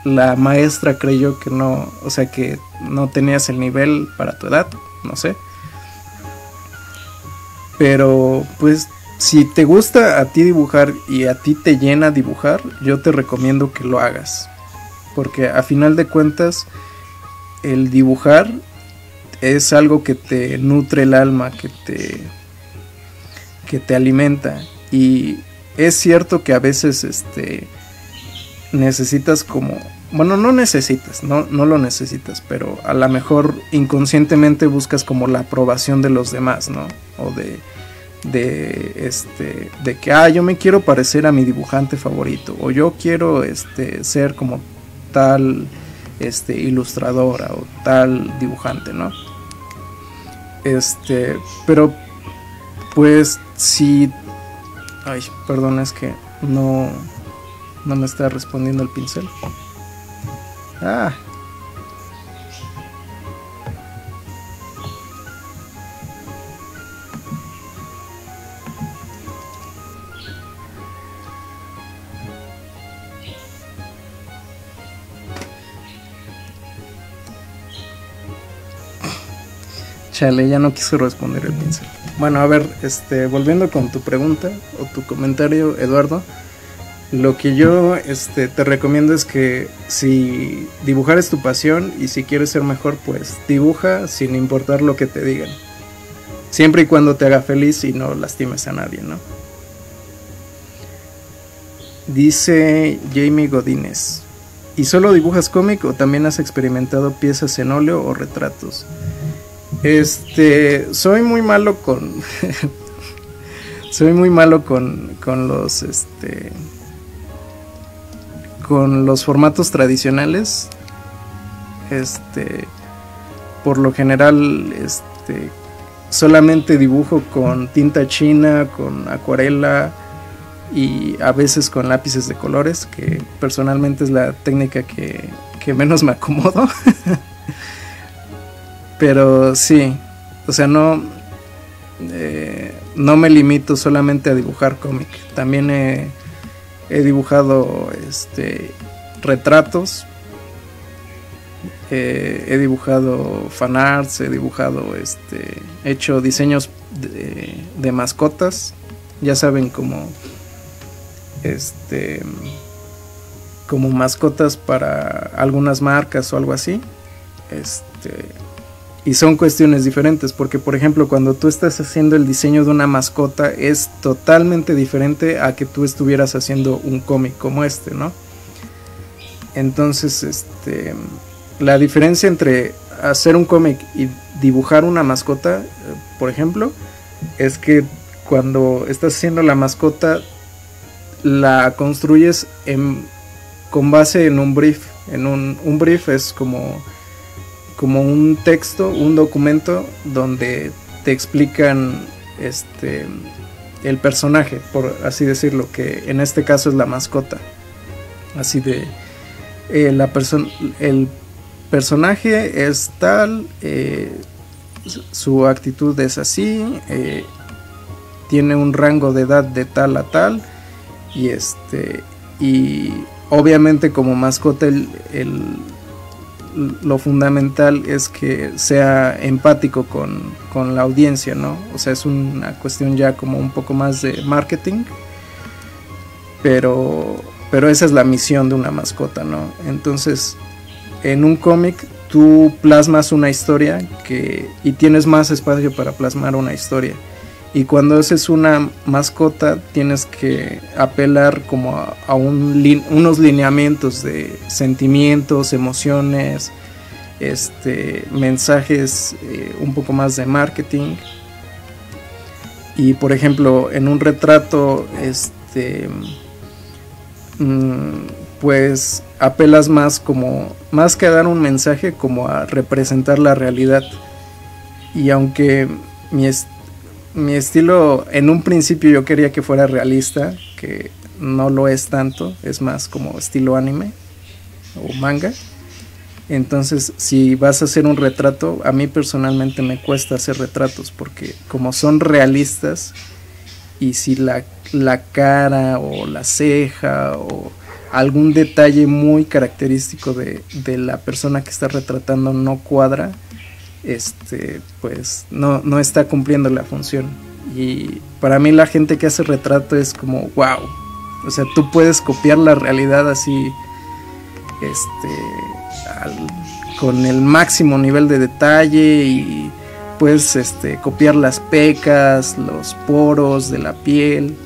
la maestra creyó que no, o sea que no tenías el nivel para tu edad, no sé. Pero pues si te gusta a ti dibujar y a ti te llena dibujar, yo te recomiendo que lo hagas. Porque a final de cuentas, el dibujar es algo que te nutre el alma, que te, que te alimenta. Y es cierto que a veces este, necesitas como bueno, no necesitas, no, no lo necesitas, pero a lo mejor inconscientemente buscas como la aprobación de los demás, ¿no? O de, de, este, de que, ah, yo me quiero parecer a mi dibujante favorito, o yo quiero, este, ser como tal, este, ilustradora o tal dibujante, ¿no? Este, pero Pues si... Ay, perdón, es que no, no me está respondiendo el pincel. Ah. Chale, ya no quiso responder el pincel. Bueno, a ver, este, volviendo con tu pregunta o tu comentario, Eduardo, lo que yo este, te recomiendo es que si dibujar es tu pasión y si quieres ser mejor, pues dibuja sin importar lo que te digan. Siempre y cuando te haga feliz y no lastimes a nadie, ¿no? Dice Jamie Godínez. ¿Y solo dibujas cómic o también has experimentado piezas en óleo o retratos? Este, soy muy malo con. <laughs> soy muy malo con, con los. Este. Con los formatos tradicionales. Este. Por lo general, este. Solamente dibujo con tinta china, con acuarela y a veces con lápices de colores, que personalmente es la técnica que, que menos me acomodo. <laughs> Pero sí, o sea, no, eh, no me limito solamente a dibujar cómic. También he, dibujado este, retratos, eh, he dibujado fanarts, he dibujado, este, he hecho diseños de, de mascotas. Ya saben, como, este, como mascotas para algunas marcas o algo así. Este, y son cuestiones diferentes, porque por ejemplo cuando tú estás haciendo el diseño de una mascota es totalmente diferente a que tú estuvieras haciendo un cómic como este, ¿no? Entonces, este, la diferencia entre hacer un cómic y dibujar una mascota, eh, por ejemplo, es que cuando estás haciendo la mascota, la construyes con base en un brief. En un, un brief es como como un texto, un documento donde te explican este el personaje, por así decirlo, que en este caso es la mascota. Así de eh, la persona el personaje es tal, eh, su actitud es así, eh, tiene un rango de edad de tal a tal y este y obviamente como mascota el lo fundamental es que sea empático con, la audiencia, ¿no? O sea, es una cuestión ya como un poco más de marketing, pero, pero esa es la misión de una mascota, ¿no? Entonces, en un cómic tú plasmas una historia que, y tienes más espacio para plasmar una historia. Y cuando haces una mascota tienes que apelar como a, unos lineamientos de sentimientos, emociones, este, mensajes eh, un poco más de marketing. Y por ejemplo, en un retrato, este, mm, pues apelas más como, más que a dar un mensaje, como a representar la realidad. Y aunque mi, mi estilo en un principio yo quería que fuera realista, que no lo es tanto, es más como estilo anime o manga. Entonces, si vas a hacer un retrato, a mí personalmente me cuesta hacer retratos porque como son realistas y si la, la cara o la ceja o algún detalle muy característico de, de la persona que está retratando no cuadra, este, pues no, no está cumpliendo la función. Y para mí la gente que hace retrato es como, wow. O sea, tú puedes copiar la realidad así, este, con el máximo nivel de detalle y puedes este, copiar las pecas, los poros de la piel,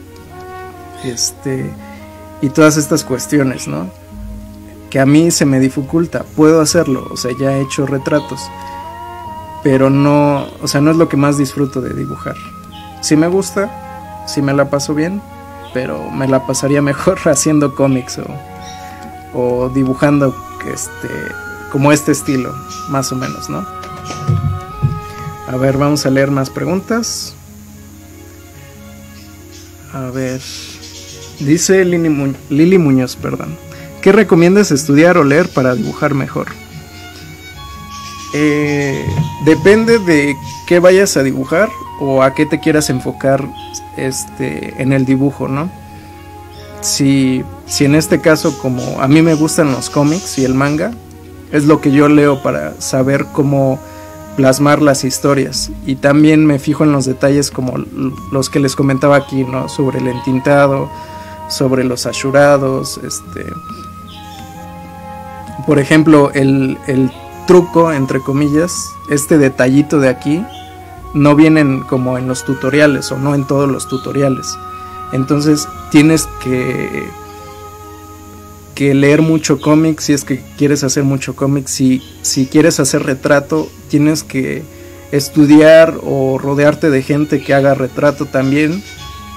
este, y todas estas cuestiones, ¿no? Que a mí se me dificulta, puedo hacerlo, o sea, ya he hecho retratos pero no, o sea, no es lo que más disfruto de dibujar. Sí me gusta, sí me la paso bien, pero me la pasaría <laughs> mejor haciendo cómics o, o dibujando este, como este estilo, más o menos, ¿no? A ver, vamos a leer más preguntas. A ver. Dice Lili, Muñoz, perdón. ¿Qué recomiendas estudiar o leer para dibujar mejor? Eh, depende de qué vayas a dibujar o a qué te quieras enfocar este, en el dibujo, ¿no? Si, si en este caso, como a mí me gustan los cómics y el manga, es lo que yo leo para saber cómo plasmar las historias. Y también me fijo en los detalles como los que les comentaba aquí, ¿no? Sobre el entintado, sobre los ashurados, este... Por ejemplo, el, el truco, entre comillas, este detallito de aquí, no vienen como en los tutoriales o no en todos los tutoriales. Entonces tienes que que leer mucho cómic si es que quieres hacer mucho cómic. Si, si quieres hacer retrato, tienes que estudiar o rodearte de gente que haga retrato también.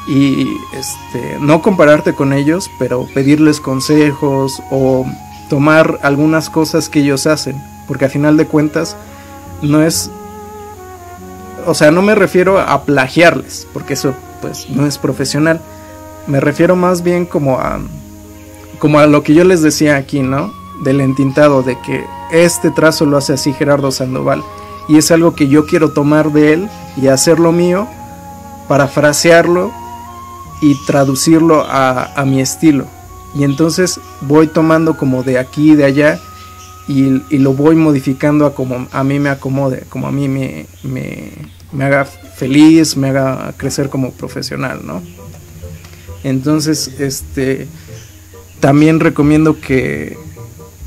Y este, no compararte con ellos, pero pedirles consejos o tomar algunas cosas que ellos hacen. Porque a final de cuentas, no es. O sea, no me refiero a plagiarles, porque eso pues no es profesional. Me refiero más bien como a como a lo que yo les decía aquí, ¿no? Del entintado, de que este trazo lo hace así Gerardo Sandoval. Y es algo que yo quiero tomar de él y hacerlo mío, parafrasearlo y traducirlo a, mi estilo. Y entonces voy tomando como de aquí y de allá y, lo voy modificando a como a mí me acomode, como a mí me, me, me haga feliz, me haga crecer como profesional, ¿no? Entonces, este también recomiendo que,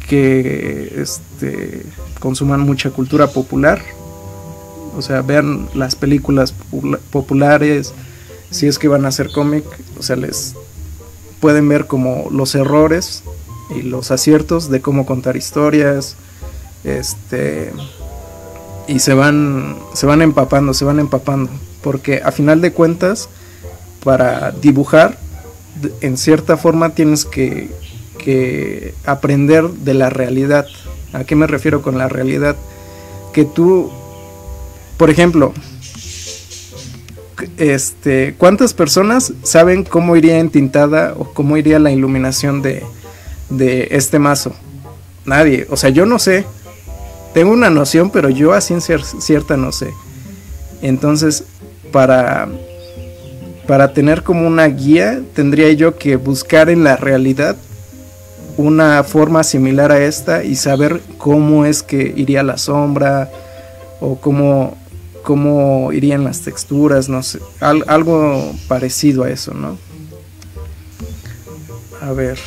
que este, consuman mucha cultura popular. O sea, vean las películas populares. Si es que van a hacer cómic, o sea, les pueden ver como los errores y los aciertos de cómo contar historias. Este y se van se van empapando, se van empapando, porque a final de cuentas para dibujar en cierta forma tienes que, aprender de la realidad. ¿A qué me refiero con la realidad? Que tú, por ejemplo, este, ¿cuántas personas saben cómo iría entintada o cómo iría la iluminación de, de este mazo? Nadie. O sea, yo no sé. Tengo una noción, pero yo a ciencia cierta no sé. Entonces, para para tener como una guía, tendría yo que buscar en la realidad una forma similar a esta y saber cómo es que iría la sombra o cómo, cómo irían las texturas, no sé, algo parecido a eso, ¿no? A ver.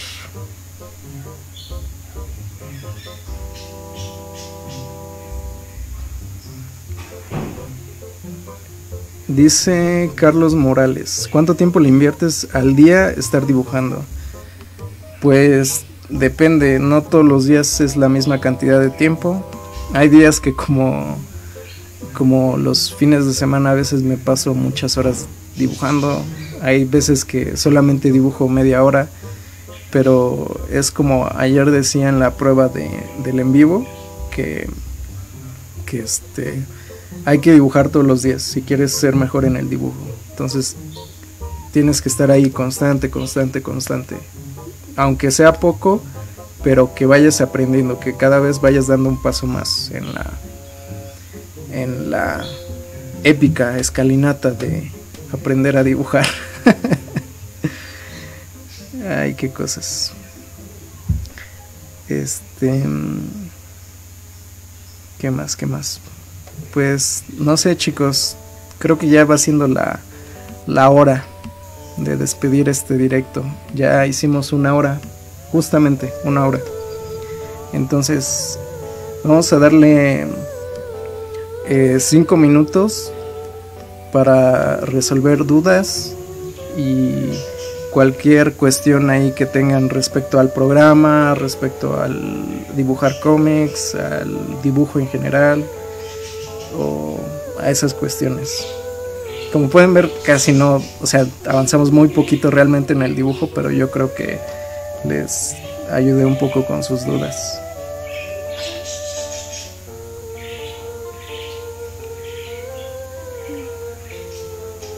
Dice Carlos Morales, ¿cuánto tiempo le inviertes al día estar dibujando? Pues depende, no todos los días es la misma cantidad de tiempo. Hay días que como, como los fines de semana a veces me paso muchas horas dibujando. Hay veces que solamente dibujo media hora. Pero es como ayer decía en la prueba de, del en vivo que, que este hay que dibujar todos los días si quieres ser mejor en el dibujo. Entonces tienes que estar ahí constante, constante, constante. Aunque sea poco, pero que vayas aprendiendo, que cada vez vayas dando un paso más en la en la épica escalinata de aprender a dibujar. <laughs> Ay, qué cosas. Este ¿Qué más? ¿Qué más? Pues no sé chicos, creo que ya va siendo la, la hora de despedir este directo. Ya hicimos una hora, justamente una hora. Entonces vamos a darle eh, cinco minutos para resolver dudas y cualquier cuestión ahí que tengan respecto al programa, respecto al dibujar cómics, al dibujo en general o a esas cuestiones. Como pueden ver, casi no, o sea, avanzamos muy poquito realmente en el dibujo, pero yo creo que les ayudé un poco con sus dudas.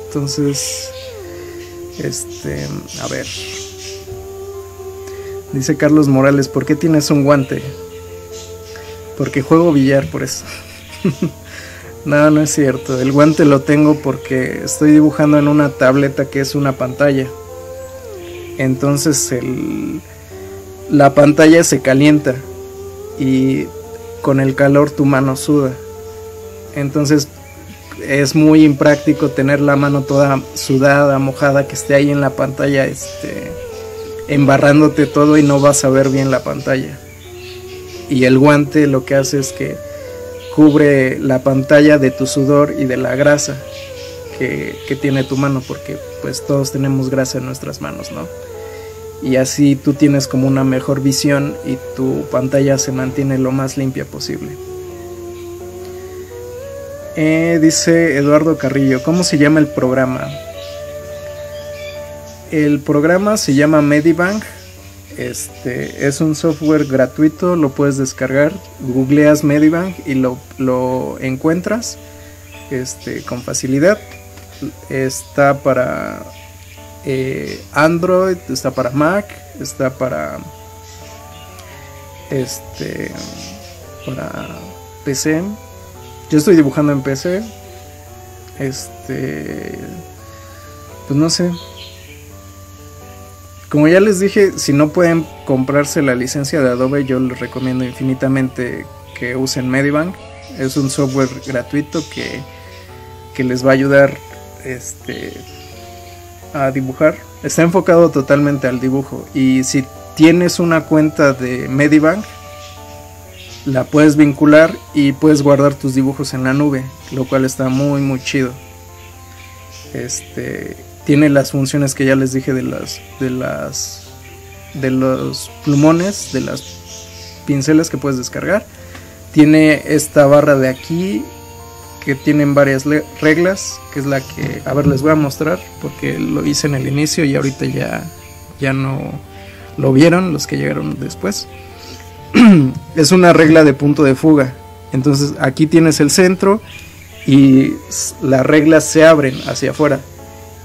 Entonces, Este, a ver. Dice Carlos Morales, ¿por qué tienes un guante? Porque juego billar, por eso. <laughs> no, no es cierto. El guante lo tengo porque estoy dibujando en una tableta que es una pantalla. Entonces el, la pantalla se calienta y con el calor tu mano suda. Entonces es muy impráctico tener la mano toda sudada, mojada, que esté ahí en la pantalla, este, embarrándote todo y no vas a ver bien la pantalla. Y el guante lo que hace es que cubre la pantalla de tu sudor y de la grasa que, que tiene tu mano, porque pues todos tenemos grasa en nuestras manos, ¿no? Y así tú tienes como una mejor visión y tu pantalla se mantiene lo más limpia posible. Eh, dice Eduardo Carrillo, ¿cómo se llama el programa? El programa se llama Medibank. Este es un software gratuito, lo puedes descargar. Googleas Medibank y lo, lo encuentras este, con facilidad. Está para eh, Android, está para Mac, está para este para PC yo estoy dibujando en PC. Este. Pues no sé. Como ya les dije, si no pueden comprarse la licencia de Adobe, yo les recomiendo infinitamente que usen Medibank. Es un software gratuito que, que les va a ayudar este, a dibujar. Está enfocado totalmente al dibujo. Y si tienes una cuenta de Medibank, la puedes vincular y puedes guardar tus dibujos en la nube, lo cual está muy muy chido. Este tiene las funciones que ya les dije de las de las de los plumones, de las pinceles que puedes descargar. Tiene esta barra de aquí que tienen varias reglas, que es la que a ver les voy a mostrar porque lo hice en el inicio y ahorita ya ya no lo vieron los que llegaron después. <clears throat> es una regla de punto de fuga. Entonces aquí tienes el centro y las reglas se abren hacia afuera.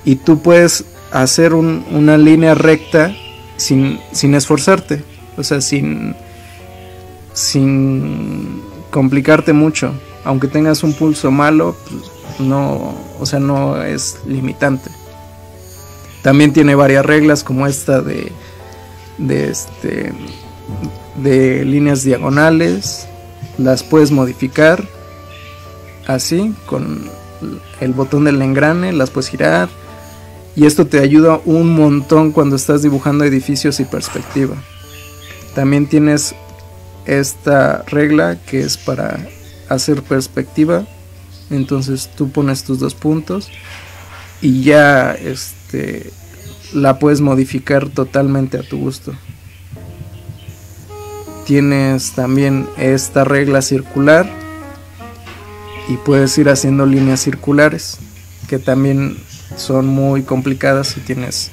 Y tú puedes hacer una línea recta sin, sin esforzarte. O sea, sin, sin complicarte mucho. Aunque tengas un pulso malo, pues, no, o sea, no es limitante. También tiene varias reglas como esta de, de este de líneas diagonales, las puedes modificar así con el botón del engrane, las puedes girar y esto te ayuda un montón cuando estás dibujando edificios y perspectiva. También tienes esta regla que es para hacer perspectiva, entonces tú pones tus dos puntos y ya este la puedes modificar totalmente a tu gusto tienes también esta regla circular y puedes ir haciendo líneas circulares que también son muy complicadas si tienes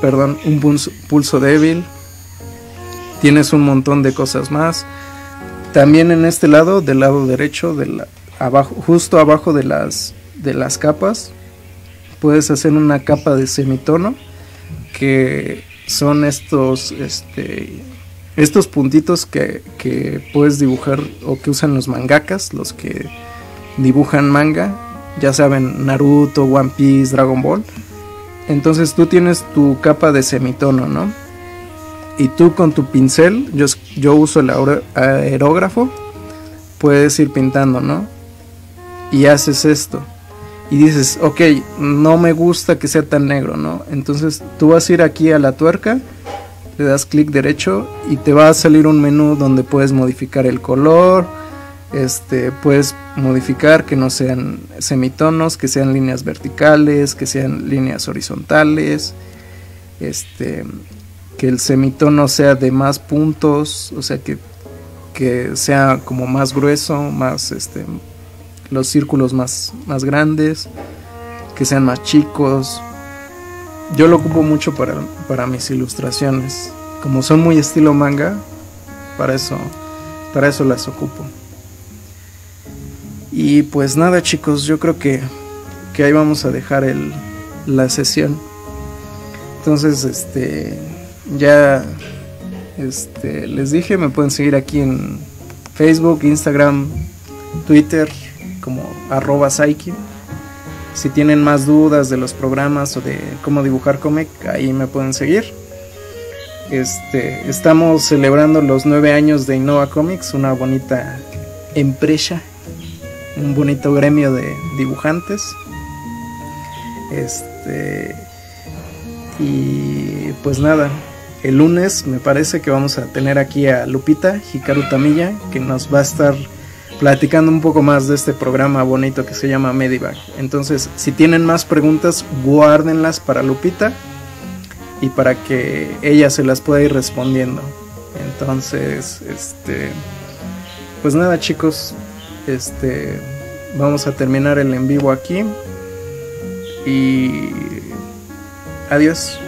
perdón un pulso, débil. Tienes un montón de cosas más. También en este lado del lado derecho abajo justo abajo de las de las capas puedes hacer una capa de semitono que son estos este estos puntitos que, puedes dibujar o que usan los mangakas, los que dibujan manga, ya saben, Naruto, One Piece, Dragon Ball. Entonces tú tienes tu capa de semitono, ¿no? Y tú con tu pincel, yo, yo uso el aerógrafo, puedes ir pintando, ¿no? Y haces esto. Y dices, ok, no me gusta que sea tan negro, ¿no? Entonces tú vas a ir aquí a la tuerca le das clic derecho y te va a salir un menú donde puedes modificar el color, este, puedes modificar que no sean semitonos, que sean líneas verticales, que sean líneas horizontales, este, que el semitono sea de más puntos, o sea que, que sea como más grueso, más este, los círculos más, más grandes, que sean más chicos, yo lo ocupo mucho para, para mis ilustraciones. Como son muy estilo manga, para eso, para eso las ocupo. Y pues nada chicos, yo creo que, que ahí vamos a dejar el, la sesión. Entonces, este, ya, este, les dije, me pueden seguir aquí en Facebook, Instagram, Twitter, como arroba Psyche. Si tienen más dudas de los programas o de cómo dibujar cómic, ahí me pueden seguir. Este, estamos celebrando los nueve años de Innova Comics, una bonita empresa, un bonito gremio de dibujantes. Este, y pues nada, el lunes me parece que vamos a tener aquí a Lupita Hikaru Tamilla, que nos va a estar platicando un poco más de este programa bonito que se llama Medivac. Entonces, si tienen más preguntas, guárdenlas para Lupita y para que ella se las pueda ir respondiendo. Entonces, este pues nada, chicos, este vamos a terminar el en vivo aquí y adiós.